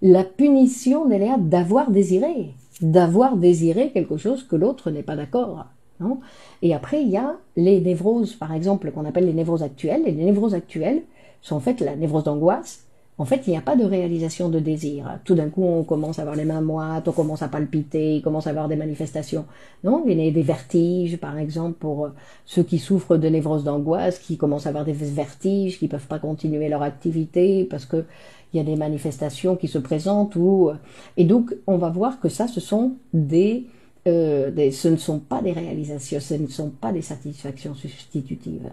la punition l'air d'avoir désiré, d'avoir désiré quelque chose que l'autre n'est pas d'accord. Non? Et après, il y a les névroses, par exemple, qu'on appelle les névroses actuelles. Et les névroses actuelles sont en fait la névrose d'angoisse. En fait, il n'y a pas de réalisation de désir. Tout d'un coup, on commence à avoir les mains moites, on commence à palpiter, il commence à avoir des manifestations. Non, il y a des vertiges, par exemple, pour ceux qui souffrent de névrose d'angoisse, qui commencent à avoir des vertiges, qui peuvent pas continuer leur activité parce que il y a des manifestations qui se présentent ou et donc on va voir que ça, ce sont des euh, ce ne sont pas des réalisations, ce ne sont pas des satisfactions substitutives.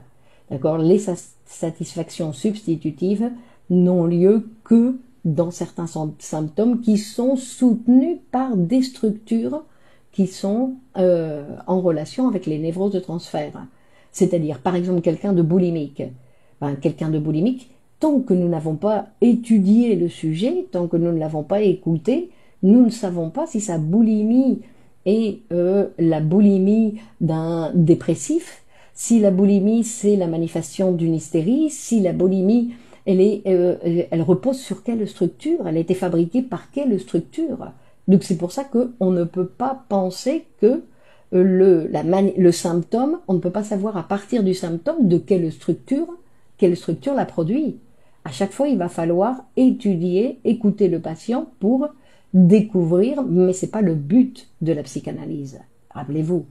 D'accord? Les satisfactions substitutives n'ont lieu que dans certains symptômes qui sont soutenus par des structures qui sont euh, en relation avec les névroses de transfert. C'est-à-dire, par exemple, quelqu'un de boulimique. Ben, quelqu'un de boulimique, tant que nous n'avons pas étudié le sujet, tant que nous ne l'avons pas écouté, nous ne savons pas si sa boulimie et euh, la boulimie d'un dépressif, si la boulimie c'est la manifestation d'une hystérie, si la boulimie elle, est, euh, elle repose sur quelle structure, elle a été fabriquée par quelle structure. Donc c'est pour ça qu'on ne peut pas penser que euh, le, la le symptôme, on ne peut pas savoir à partir du symptôme de quelle structure, quelle structure la produit. À chaque fois, il va falloir étudier, écouter le patient pour découvrir, mais c'est pas le but de la psychanalyse. Rappelez-vous,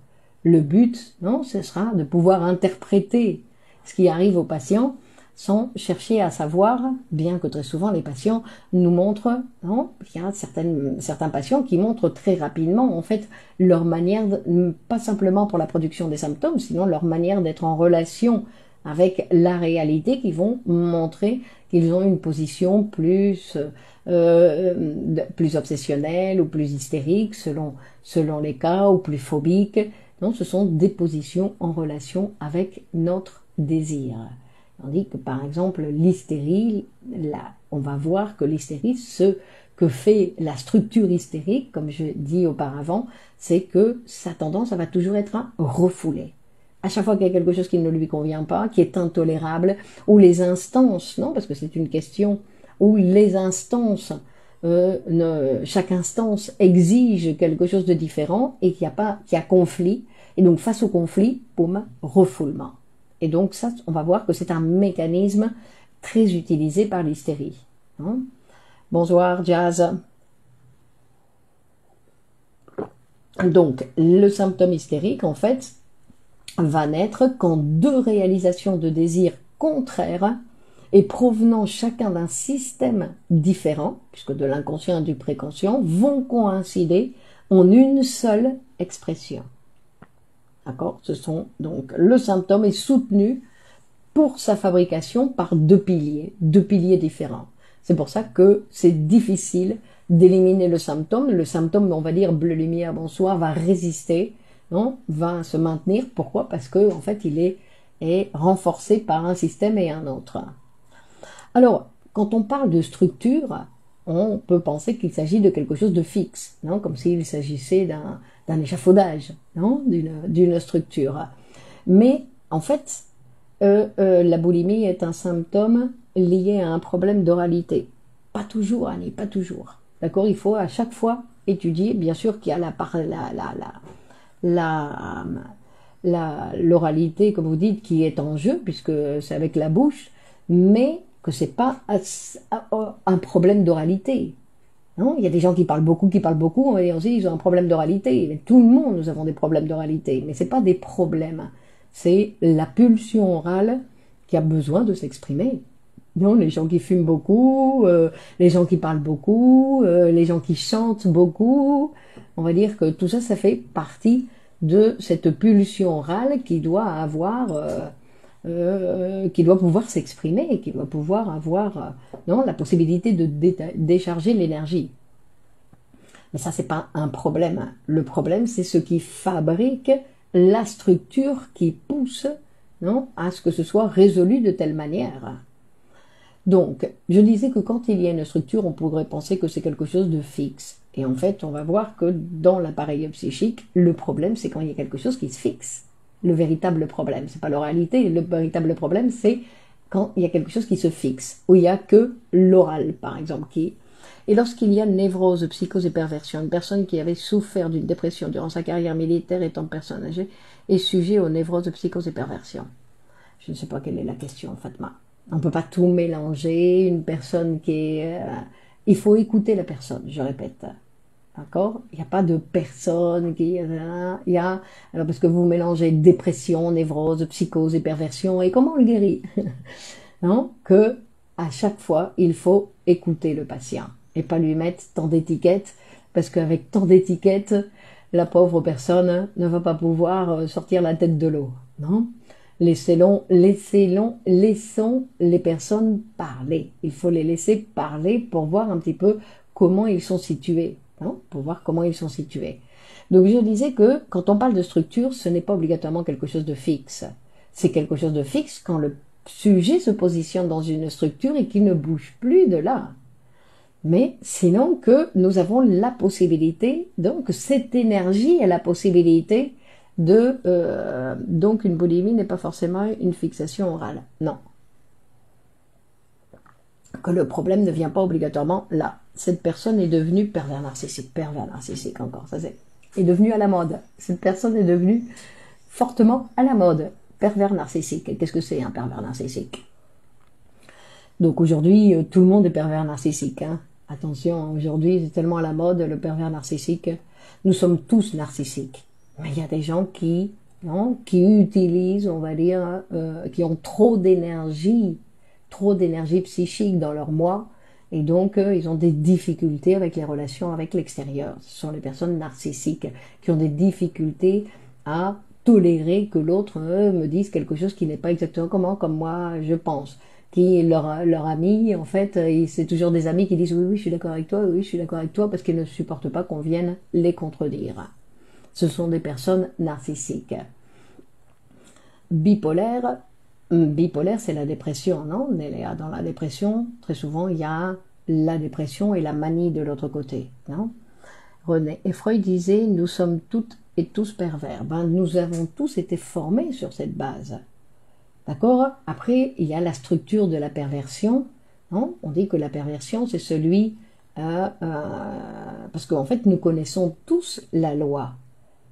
le but, non, ce sera de pouvoir interpréter ce qui arrive au patient sans chercher à savoir, bien que très souvent les patients nous montrent, non, il y a certaines, certains patients qui montrent très rapidement en fait leur manière, pas simplement pour la production des symptômes, sinon leur manière d'être en relation avec la réalité, qui vont montrer qu'ils ont une position plus euh, plus obsessionnelle ou plus hystérique selon, selon les cas ou plus phobique. Non, ce sont des positions en relation avec notre désir. Tandis que par exemple l'hystérie, là, on va voir que l'hystérie, ce que fait la structure hystérique, comme je dis auparavant, c'est que sa tendance, ça va toujours être à refouler. À chaque fois qu'il y a quelque chose qui ne lui convient pas, qui est intolérable, ou les instances, non, parce que c'est une question où les instances, euh, chaque instance exige quelque chose de différent et qu'il n'y a pas, qu'il y a conflit. Et donc face au conflit, boum, refoulement. Et donc ça, on va voir que c'est un mécanisme très utilisé par l'hystérie. Hein. Bonsoir, Jazz. Donc, le symptôme hystérique, en fait, va naître quand deux réalisations de désir contraires et provenant chacun d'un système différent, puisque de l'inconscient et du préconscient, vont coïncider en une seule expression. D'accord? Ce sont donc le symptôme est soutenu pour sa fabrication par deux piliers, deux piliers différents. C'est pour ça que c'est difficile d'éliminer le symptôme. Le symptôme, on va dire bleu lumière bonsoir, va résister, Va se maintenir. Pourquoi? Parce que en fait, il est, renforcé par un système et un autre. Alors, quand on parle de structure, on peut penser qu'il s'agit de quelque chose de fixe, non? Comme s'il s'agissait d'un échafaudage, d'une structure. Mais en fait, euh, euh, la boulimie est un symptôme lié à un problème d'oralité. Pas toujours, Annie, pas toujours. D'accord? Il faut à chaque fois étudier. Bien sûr qu'il y a la, la, l'oralité, comme vous dites, qui est en jeu, puisque c'est avec la bouche, mais que c'est pas un problème d'oralité. Non, il y a des gens qui parlent beaucoup, qui parlent beaucoup, et on dit ils ont un problème d'oralité. Tout le monde, nous avons des problèmes d'oralité, mais c'est pas des problèmes. C'est la pulsion orale qui a besoin de s'exprimer. Non, les gens qui fument beaucoup, euh, les gens qui parlent beaucoup, euh, les gens qui chantent beaucoup, on va dire que tout ça, ça fait partie de cette pulsion orale qui doit avoir euh, euh, qui doit pouvoir s'exprimer, qui doit pouvoir avoir euh, non, la possibilité de décharger l'énergie. Mais ça, c'est pas un problème. Le problème, c'est ce qui fabrique la structure qui pousse non, à ce que ce soit résolu de telle manière. Donc, je disais que quand il y a une structure, on pourrait penser que c'est quelque chose de fixe. Et en fait, on va voir que dans l'appareil psychique, le problème, c'est quand il y a quelque chose qui se fixe le véritable problème. C'est pas l'oralité, le véritable problème, c'est quand il y a quelque chose qui se fixe, où il n'y a que l'oral, par exemple, qui et lorsqu'il y a névrose, psychose et perversion, une personne qui avait souffert d'une dépression durant sa carrière militaire étant personne âgée est sujet aux névroses, psychose et perversion. Je ne sais pas quelle est la question, Fatma. On ne peut pas tout mélanger. Une personne qui est... Il faut écouter la personne, je répète. D'accord? Il n'y a pas de personne qui... Euh, il y a... Alors parce que vous mélangez dépression, névrose, psychose et perversion, et comment on le guérit? (laughs) Non? Que à chaque fois, il faut écouter le patient et pas lui mettre tant d'étiquettes, parce qu'avec tant d'étiquettes, la pauvre personne ne va pas pouvoir euh, sortir la tête de l'eau. Non? Laissez-les, laissez laissons les personnes parler. Il faut les laisser parler pour voir un petit peu comment ils sont situés. Non pour voir comment ils sont situés. Donc je disais que quand on parle de structure, ce n'est pas obligatoirement quelque chose de fixe. C'est quelque chose de fixe quand le sujet se positionne dans une structure et qu'il ne bouge plus de là mais sinon que nous avons la possibilité, donc cette énergie a la possibilité Euh, donc une boulimie n'est pas forcément une fixation orale, non. Que le problème ne vient pas obligatoirement là. Cette personne est devenue pervers narcissique, pervers narcissique encore, ça c'est... est devenue à la mode. Cette personne est devenue fortement à la mode. Pervers narcissique. Qu'est-ce que c'est un pervers narcissique? Donc aujourd'hui, euh, tout le monde est pervers narcissique. Hein. Attention, aujourd'hui, c'est tellement à la mode le pervers narcissique. Nous sommes tous narcissiques. Mais il y a des gens qui, non, qui utilisent, on va dire, euh, qui ont trop d'énergie, trop d'énergie psychique dans leur moi, et donc euh, ils ont des difficultés avec les relations avec l'extérieur. Ce sont les personnes narcissiques qui ont des difficultés à tolérer que l'autre euh, me dise quelque chose qui n'est pas exactement comment comme moi je pense qui leur, leur ami, en fait, c'est toujours des amis qui disent oui, oui, je suis d'accord avec toi, oui, je suis d'accord avec toi, parce qu'ils ne supportent pas qu'on vienne les contredire. Ce sont des personnes narcissiques. Bipolaire, hum, bipolaire, c'est la dépression, non Dans la dépression, très souvent, il y a la dépression et la manie de l'autre côté, non? René et Freud disaient nous sommes toutes et tous pervers. Ben, nous avons tous été formés sur cette base. D'accord? Après, il y a la structure de la perversion. Non? On dit que la perversion, c'est celui... Euh, euh, parce qu'en fait, nous connaissons tous la loi.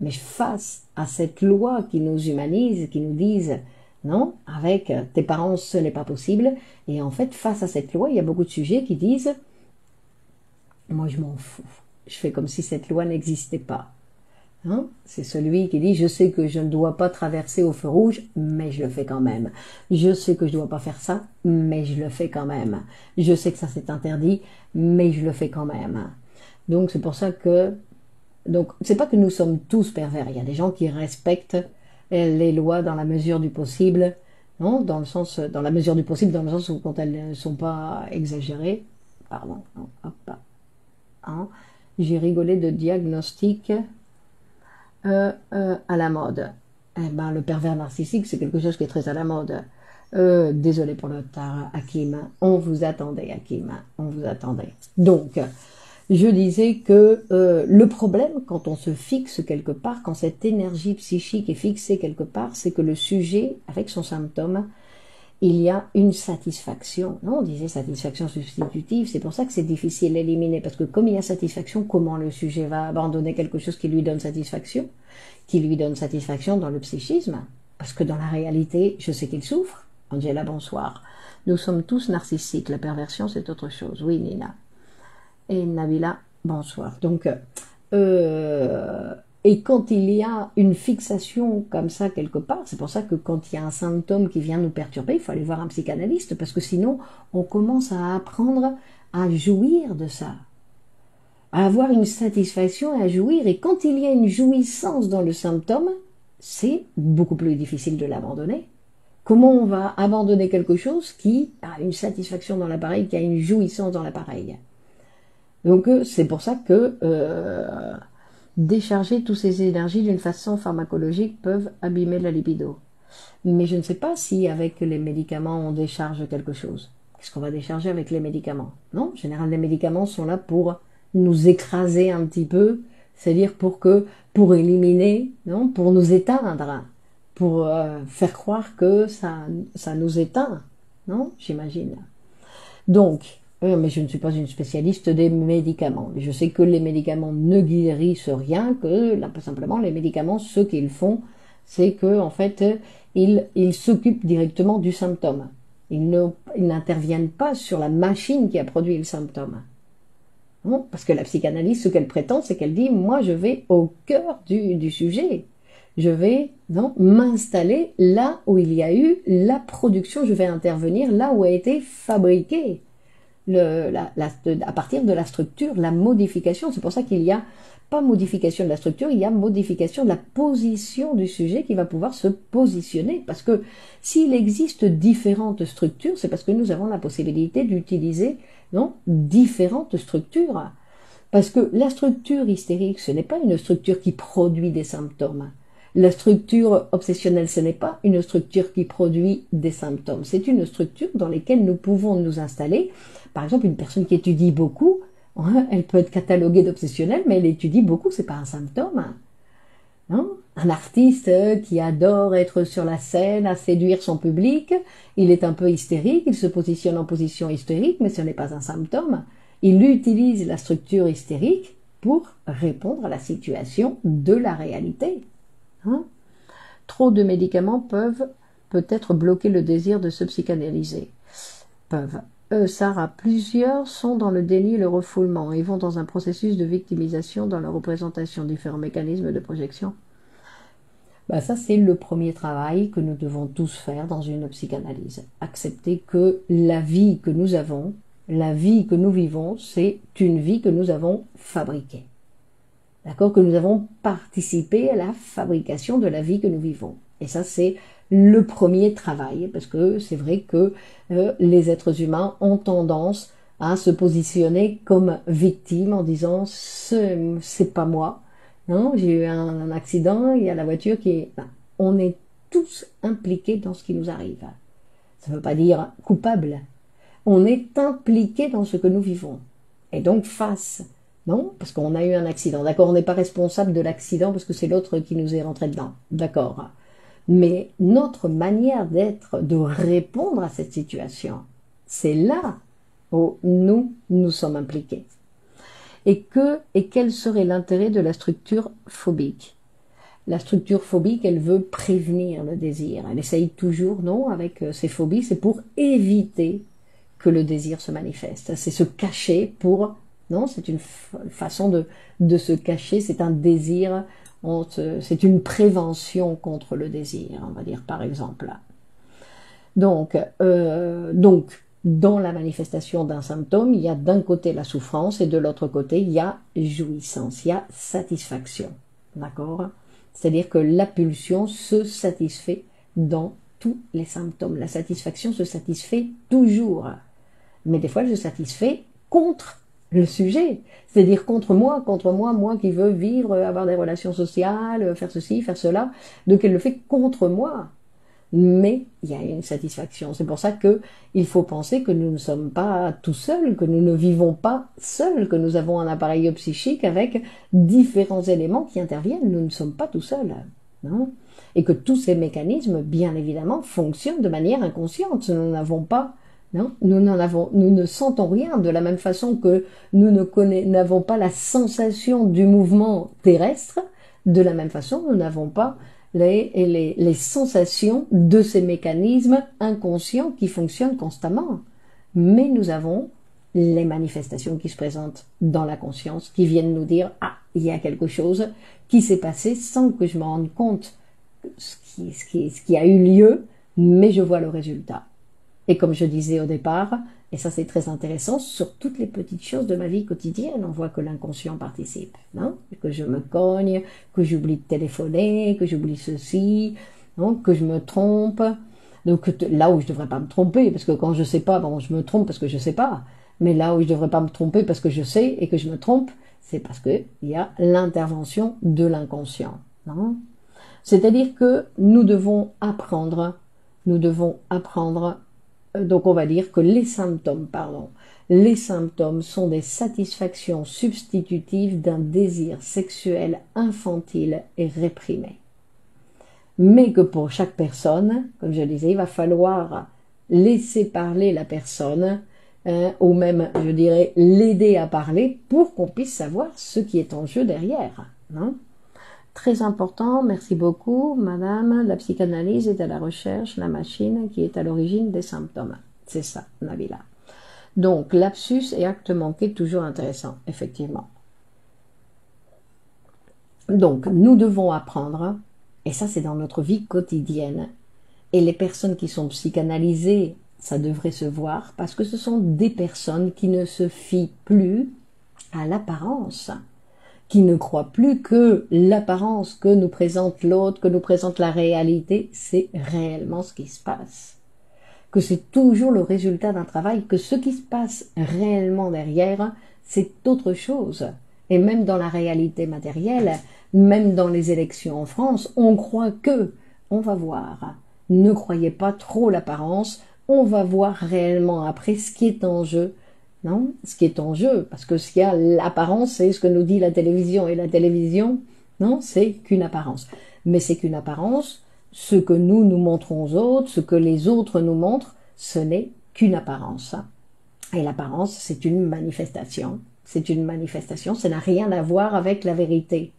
Mais face à cette loi qui nous humanise, qui nous dise, non, avec tes parents, ce n'est pas possible. Et en fait, face à cette loi, il y a beaucoup de sujets qui disent, moi je m'en fous. Je fais comme si cette loi n'existait pas. Hein? c'est celui qui dit je sais que je ne dois pas traverser au feu rouge, mais je le fais quand même. Je sais que je ne dois pas faire ça, mais je le fais quand même. Je sais que ça c'est interdit, mais je le fais quand même. Donc c'est pour ça que donc c'est pas que nous sommes tous pervers. Il y a des gens qui respectent les lois dans la mesure du possible, non Dans le sens dans la mesure du possible, dans le sens où quand elles ne sont pas exagérées. Pardon. hop. Hein? J'ai rigolé de diagnostic euh, euh, à la mode. Eh ben, le pervers narcissique, c'est quelque chose qui est très à la mode. Euh, désolé pour le tard, Hakim. On vous attendait, Hakim. On vous attendait. Donc, je disais que le problème, quand on se fixe quelque part, quand cette énergie psychique est fixée quelque part, c'est que le sujet, avec son symptôme, il y a une satisfaction. Non, on disait satisfaction substitutive, c'est pour ça que c'est difficile d'éliminer, parce que comme il y a satisfaction, comment le sujet va abandonner quelque chose qui lui donne satisfaction, qui lui donne satisfaction dans le psychisme? Parce que dans la réalité, je sais qu'il souffre. Angela, bonsoir. Nous sommes tous narcissiques, la perversion c'est autre chose. Oui, Nina. Et Nabila, bonsoir. Donc, euh, et quand il y a une fixation comme ça quelque part, c'est pour ça que quand il y a un symptôme qui vient nous perturber, il faut aller voir un psychanalyste, parce que sinon on commence à apprendre à jouir de ça, à avoir une satisfaction et à jouir. Et quand il y a une jouissance dans le symptôme, c'est beaucoup plus difficile de l'abandonner. Comment on va abandonner quelque chose qui a une satisfaction dans l'appareil, qui a une jouissance dans l'appareil? Donc euh, c'est pour ça que euh, décharger toutes ces énergies d'une façon pharmacologique peuvent abîmer la libido. Mais je ne sais pas si avec les médicaments on décharge quelque chose. Qu'est-ce qu'on va décharger avec les médicaments? Non, en général les médicaments sont là pour nous écraser un petit peu, c'est-à-dire pour que pour éliminer, non, pour nous éteindre, pour euh, faire croire que ça ça nous éteint. non J'imagine. Donc, euh, mais je ne suis pas une spécialiste des médicaments. Je sais que les médicaments ne guérissent rien, que simplement les médicaments, ce qu'ils font, c'est que en fait, ils s'occupent directement du symptôme. Ils n'interviennent pas sur la machine qui a produit le symptôme. parce que la psychanalyse, ce qu'elle prétend, c'est qu'elle dit, moi, je vais au cœur du, sujet. Je vais m'installer là où il y a eu la production, je vais intervenir là où a été fabriqué. À partir de la structure, la modification. C'est pour ça qu'il y a pas modification de la structure, il y a modification de la position du sujet qui va pouvoir se positionner. Parce que s'il existe différentes structures, c'est parce que nous avons la possibilité d'utiliser différentes structures. Parce que la structure hystérique, ce n'est pas une structure qui produit des symptômes. La structure obsessionnelle, ce n'est pas une structure qui produit des symptômes. C'est une structure dans laquelle nous pouvons nous installer. Par exemple, une personne qui étudie beaucoup, elle peut être cataloguée d'obsessionnelle, mais elle étudie beaucoup, c'est pas un symptôme. Un artiste qui adore être sur la scène, à séduire son public, il est un peu hystérique, il se positionne en position hystérique, mais ce n'est pas un symptôme. Il utilise la structure hystérique pour répondre à la situation de la réalité. Hein? Trop de médicaments peuvent peut-être bloquer le désir de se psychanalyser. Peuvent. Euh, Sarah, plusieurs sont dans le déni et le refoulement et vont dans un processus de victimisation dans la représentation, différents mécanismes de projection. Bah ça, c'est le premier travail que nous devons tous faire dans une psychanalyse. Accepter que la vie que nous avons, la vie que nous vivons, c'est une vie que nous avons fabriquée. D'accord? Que nous avons participé à la fabrication de la vie que nous vivons. Et ça, c'est le premier travail, parce que c'est vrai que euh, les êtres humains ont tendance à se positionner comme victimes en disant c'est pas moi, non, j'ai eu un, accident, il y a la voiture qui est. on est tous impliqués dans ce qui nous arrive. Ça ne veut pas dire coupable. On est impliqué dans ce que nous vivons. Et donc face. Non Parce qu'on a eu un accident. D'accord, on n'est pas responsable de l'accident parce que c'est l'autre qui nous est rentré dedans. D'accord. Mais notre manière d'être, de répondre à cette situation, c'est là où nous, nous sommes impliqués. Et que, et quel serait l'intérêt de la structure phobique? La structure phobique, elle veut prévenir le désir. Elle essaye toujours, non, avec euh, ses phobies, c'est pour éviter que le désir se manifeste. C'est se cacher pour, non, c'est une façon de, de se cacher, c'est un désir c'est une prévention contre le désir, on va dire par exemple. Donc, euh, donc dans la manifestation d'un symptôme, il y a d'un côté la souffrance et de l'autre côté, il y a jouissance, il y a satisfaction. D'accord? C'est-à-dire que la pulsion se satisfait dans tous les symptômes. La satisfaction se satisfait toujours. Mais des fois, elle se satisfait contre le sujet. C'est-à-dire contre moi, contre moi, moi qui veux vivre, avoir des relations sociales, faire ceci, faire cela. Donc elle le fait contre moi. Mais il y a une satisfaction. C'est pour ça que il faut penser que nous ne sommes pas tout seuls, que nous ne vivons pas seuls, que nous avons un appareil psychique avec différents éléments qui interviennent. Nous ne sommes pas tout seuls. Non? Et que tous ces mécanismes, bien évidemment, fonctionnent de manière inconsciente. Nous n'avons pas nous ne sentons rien de la même façon que nous n'avons pas la sensation du mouvement terrestre. De la même façon, nous n'avons pas les, sensations de ces mécanismes inconscients qui fonctionnent constamment. Mais nous avons les manifestations qui se présentent dans la conscience, qui viennent nous dire ah il y a quelque chose qui s'est passé sans que je me rende compte ce qui a eu lieu, mais je vois le résultat. Et comme je disais au départ, et ça c'est très intéressant, sur toutes les petites choses de ma vie quotidienne, on voit que l'inconscient participe. Non que je me cogne, que j'oublie de téléphoner, que j'oublie ceci, non que je me trompe. Donc là où je ne devrais pas me tromper, parce que quand je ne sais pas, bon, je me trompe parce que je ne sais pas. Mais là où je ne devrais pas me tromper parce que je sais et que je me trompe, c'est parce qu'il y a l'intervention de l'inconscient. C'est-à-dire que nous devons apprendre, nous devons apprendre donc on va dire que les symptômes, pardon, les symptômes sont des satisfactions substitutives d'un désir sexuel infantile et réprimé. Mais que pour chaque personne, comme je disais, il va falloir laisser parler la personne, hein, ou même, je dirais, l'aider à parler pour qu'on puisse savoir ce qui est en jeu derrière. Hein. Très important, merci beaucoup, madame. La psychanalyse est à la recherche, la machine qui est à l'origine des symptômes. C'est ça, Nabila. Donc, lapsus et acte manqué, toujours intéressant, effectivement. Donc, nous devons apprendre, et ça c'est dans notre vie quotidienne, et les personnes qui sont psychanalysées, ça devrait se voir, parce que ce sont des personnes qui ne se fient plus à l'apparence, qui ne croient plus que l'apparence que nous présente l'autre, que nous présente la réalité, c'est réellement ce qui se passe. Que c'est toujours le résultat d'un travail, que ce qui se passe réellement derrière, c'est autre chose. Et même dans la réalité matérielle, même dans les élections en France, on croit que, on va voir, ne croyez pas trop l'apparence, on va voir réellement après ce qui est en jeu, non Ce qui est en jeu, parce que ce qu'il y a, l'apparence, c'est ce que nous dit la télévision, et la télévision, non, c'est qu'une apparence. Mais c'est qu'une apparence, ce que nous nous montrons aux autres, ce que les autres nous montrent, ce n'est qu'une apparence. Et l'apparence, c'est une manifestation. C'est une manifestation, ça n'a rien à voir avec la vérité.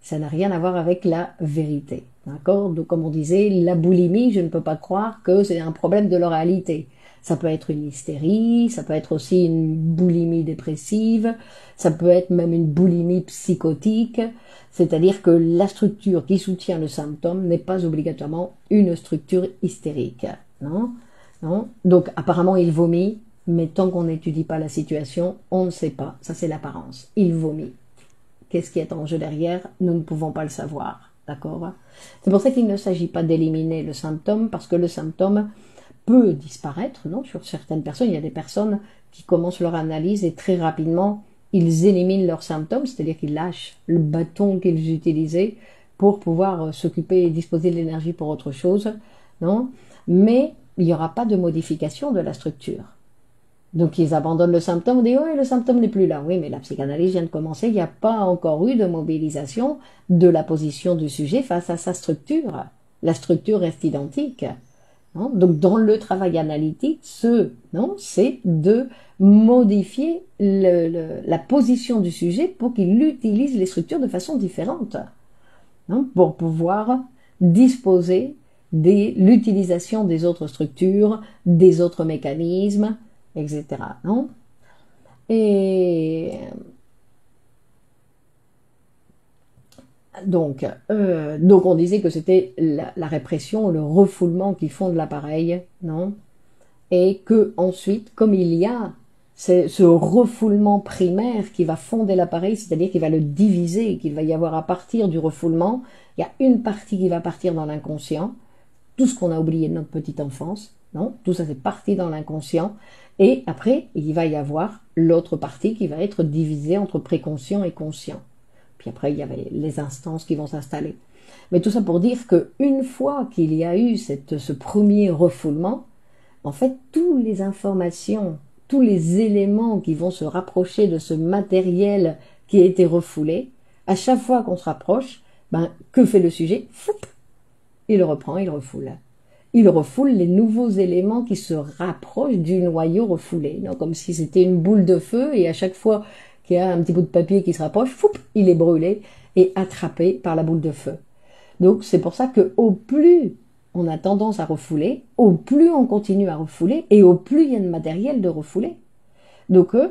Ça n'a rien à voir avec la vérité. D'accord? Donc, comme on disait, la boulimie, je ne peux pas croire que c'est un problème de l'oralité. Ça peut être une hystérie, ça peut être aussi une boulimie dépressive, ça peut être même une boulimie psychotique, c'est-à-dire que la structure qui soutient le symptôme n'est pas obligatoirement une structure hystérique. Non Donc apparemment il vomit, mais tant qu'on n'étudie pas la situation, on ne sait pas. Ça c'est l'apparence. Il vomit. Qu'est-ce qui est en jeu derrière? Nous ne pouvons pas le savoir. D'accord? C'est pour ça qu'il ne s'agit pas d'éliminer le symptôme, parce que le symptôme peut disparaître, non Sur certaines personnes, il y a des personnes qui commencent leur analyse et très rapidement, ils éliminent leurs symptômes, c'est-à-dire qu'ils lâchent le bâton qu'ils utilisaient pour pouvoir euh, s'occuper et disposer de l'énergie pour autre chose, non Mais il n'y aura pas de modification de la structure. Donc ils abandonnent le symptôme, on dit oui, le symptôme n'est plus là. Oui, mais la psychanalyse vient de commencer, il n'y a pas encore eu de mobilisation de la position du sujet face à sa structure. La structure reste identique. Donc dans le travail analytique, ce, non, c'est de modifier la position du sujet pour qu'il utilise les structures de façon différente, pour pouvoir disposer de l'utilisation des autres structures, des autres mécanismes, etc. Non? Et donc, euh, donc on disait que c'était la, répression, le refoulement qui fonde l'appareil, non? Et que ensuite, comme il y a ce refoulement primaire qui va fonder l'appareil, c'est-à-dire qu'il va le diviser, qu'il va y avoir à partir du refoulement, il y a une partie qui va partir dans l'inconscient, tout ce qu'on a oublié de notre petite enfance, non? Tout ça c'est parti dans l'inconscient, et après, il va y avoir l'autre partie qui va être divisée entre préconscient et conscient. Puis après, il y avait les instances qui vont s'installer. Mais tout ça pour dire que une fois qu'il y a eu cette, ce premier refoulement, en fait, toutes les informations, tous les éléments qui vont se rapprocher de ce matériel qui a été refoulé, à chaque fois qu'on se rapproche, ben, que fait le sujet? Il reprend, il refoule il refoule les nouveaux éléments qui se rapprochent du noyau refoulé. Comme si c'était une boule de feu et à chaque fois qu'il y a un petit bout de papier qui se rapproche, foup, il est brûlé et attrapé par la boule de feu. Donc c'est pour ça que au plus on a tendance à refouler, au plus on continue à refouler et au plus il y a de matériel de refouler. Donc euh,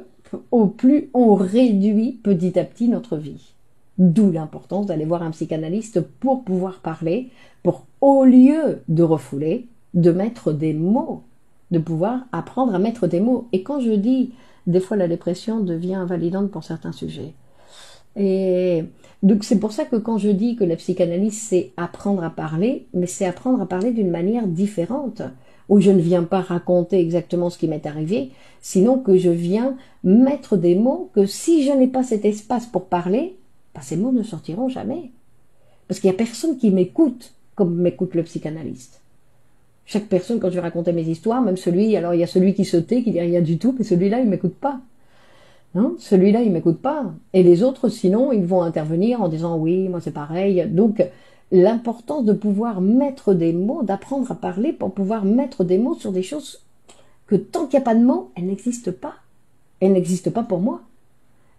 au plus on réduit petit à petit notre vie. D'où l'importance d'aller voir un psychanalyste pour pouvoir parler, pour, au lieu de refouler, de mettre des mots, de pouvoir apprendre à mettre des mots. Et quand je dis, des fois la dépression devient invalidante pour certains sujets. Et donc c'est pour ça que quand je dis que la psychanalyse c'est apprendre à parler, mais c'est apprendre à parler d'une manière différente, où je ne viens pas raconter exactement ce qui m'est arrivé, sinon que je viens mettre des mots que si je n'ai pas cet espace pour parler, bah, ces mots ne sortiront jamais. Parce qu'il n'y a personne qui m'écoute comme m'écoute le psychanalyste. Chaque personne, quand je racontais mes histoires, même celui, alors il y a celui qui se tait, qui dit rien du tout, mais celui-là, il m'écoute pas. Non, celui-là, il m'écoute pas. Et les autres, sinon, ils vont intervenir en disant oui, moi c'est pareil. Donc, l'importance de pouvoir mettre des mots, d'apprendre à parler pour pouvoir mettre des mots sur des choses que tant qu'il n'y a pas de mots, elles n'existent pas. Elles n'existent pas pour moi.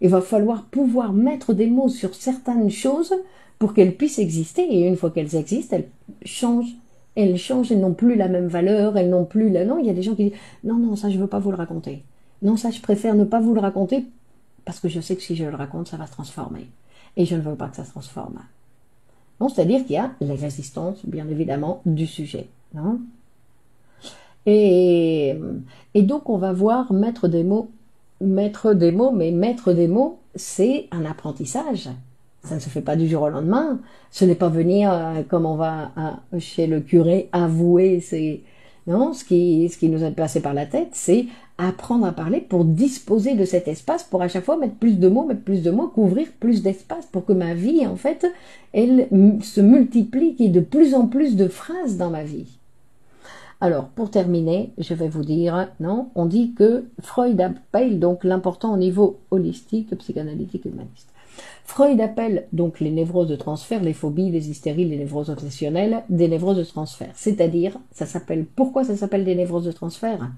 Il va falloir pouvoir mettre des mots sur certaines choses pour qu'elles puissent exister. Et une fois qu'elles existent, elles changent. Elles changent, elles n'ont plus la même valeur, elles n'ont plus la... Non, il y a des gens qui disent, non, non, ça, je ne veux pas vous le raconter. Non, ça, je préfère ne pas vous le raconter parce que je sais que si je le raconte, ça va se transformer. Et je ne veux pas que ça se transforme. C'est-à-dire qu'il y a la résistance, bien évidemment, du sujet. et, et donc, on va voir mettre des mots, mettre des mots, mais mettre des mots, c'est un apprentissage. Ça ne se fait pas du jour au lendemain. Ce n'est pas venir, euh, comme on va euh, chez le curé, avouer Non, ce qui, ce qui nous est passé par la tête, c'est apprendre à parler pour disposer de cet espace, pour à chaque fois mettre plus de mots, mettre plus de mots, couvrir plus d'espace, pour que ma vie, en fait, elle se multiplie, qu'il y ait de plus en plus de phrases dans ma vie. Alors, pour terminer, je vais vous dire, non, on dit que Freud appelle donc l'important au niveau holistique, psychanalytique, humaniste. Freud appelle donc les névroses de transfert, les phobies, les hystéries, les névroses obsessionnelles, des névroses de transfert. C'est-à-dire, ça s'appelle, pourquoi ça s'appelle des névroses de transfert?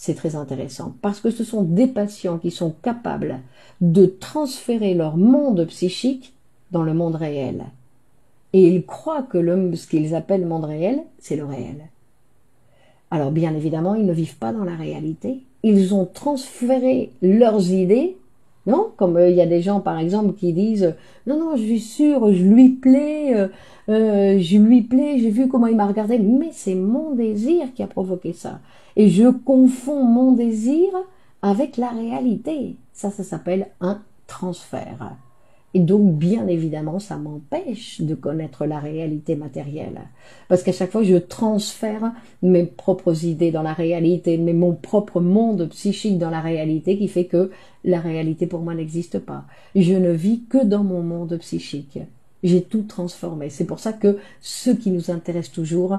c'est très intéressant parce que ce sont des patients qui sont capables de transférer leur monde psychique dans le monde réel. Et ils croient que le, ce qu'ils appellent monde réel, c'est le réel. Alors bien évidemment, ils ne vivent pas dans la réalité. Ils ont transféré leurs idées, non Comme euh, il y a des gens, par exemple, qui disent non, non, je suis sûr, je lui plais, euh, euh, je lui plais, j'ai vu comment il m'a regardé, mais c'est mon désir qui a provoqué ça et je confonds mon désir avec la réalité. Ça, ça s'appelle un transfert. Et donc, bien évidemment, ça m'empêche de connaître la réalité matérielle. Parce qu'à chaque fois, je transfère mes propres idées dans la réalité, mais mon propre monde psychique dans la réalité qui fait que la réalité pour moi n'existe pas. Je ne vis que dans mon monde psychique. J'ai tout transformé. C'est pour ça que ce qui nous intéresse toujours,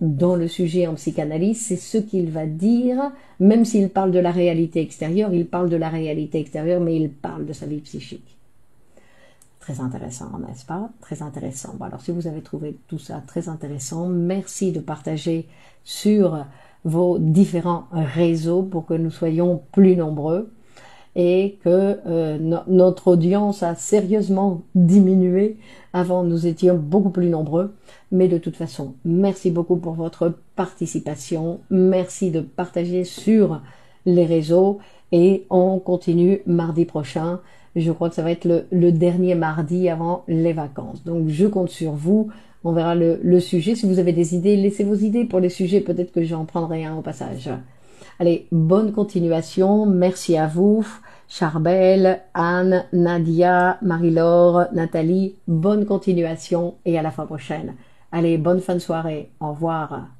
dans le sujet en psychanalyse, c'est ce qu'il va dire, même s'il parle de la réalité extérieure, il parle de la réalité extérieure, mais il parle de sa vie psychique. Très intéressant, n'est-ce pas Très intéressant. alors si vous avez trouvé tout ça très intéressant, merci de partager sur vos différents réseaux pour que nous soyons plus nombreux et que euh, notre audience a sérieusement diminué. Avant, nous étions beaucoup plus nombreux. Mais de toute façon, merci beaucoup pour votre participation. Merci de partager sur les réseaux et on continue mardi prochain. Je crois que ça va être le, dernier mardi avant les vacances. Donc je compte sur vous. On verra le, le sujet. Si vous avez des idées, laissez vos idées pour les sujets. Peut-être que j'en prendrai un au passage. Allez, bonne continuation. Merci à vous. Charbel, Anne, Nadia, Marie-Laure, Nathalie, bonne continuation et à la fois prochaine. Allez, bonne fin de soirée. Au revoir.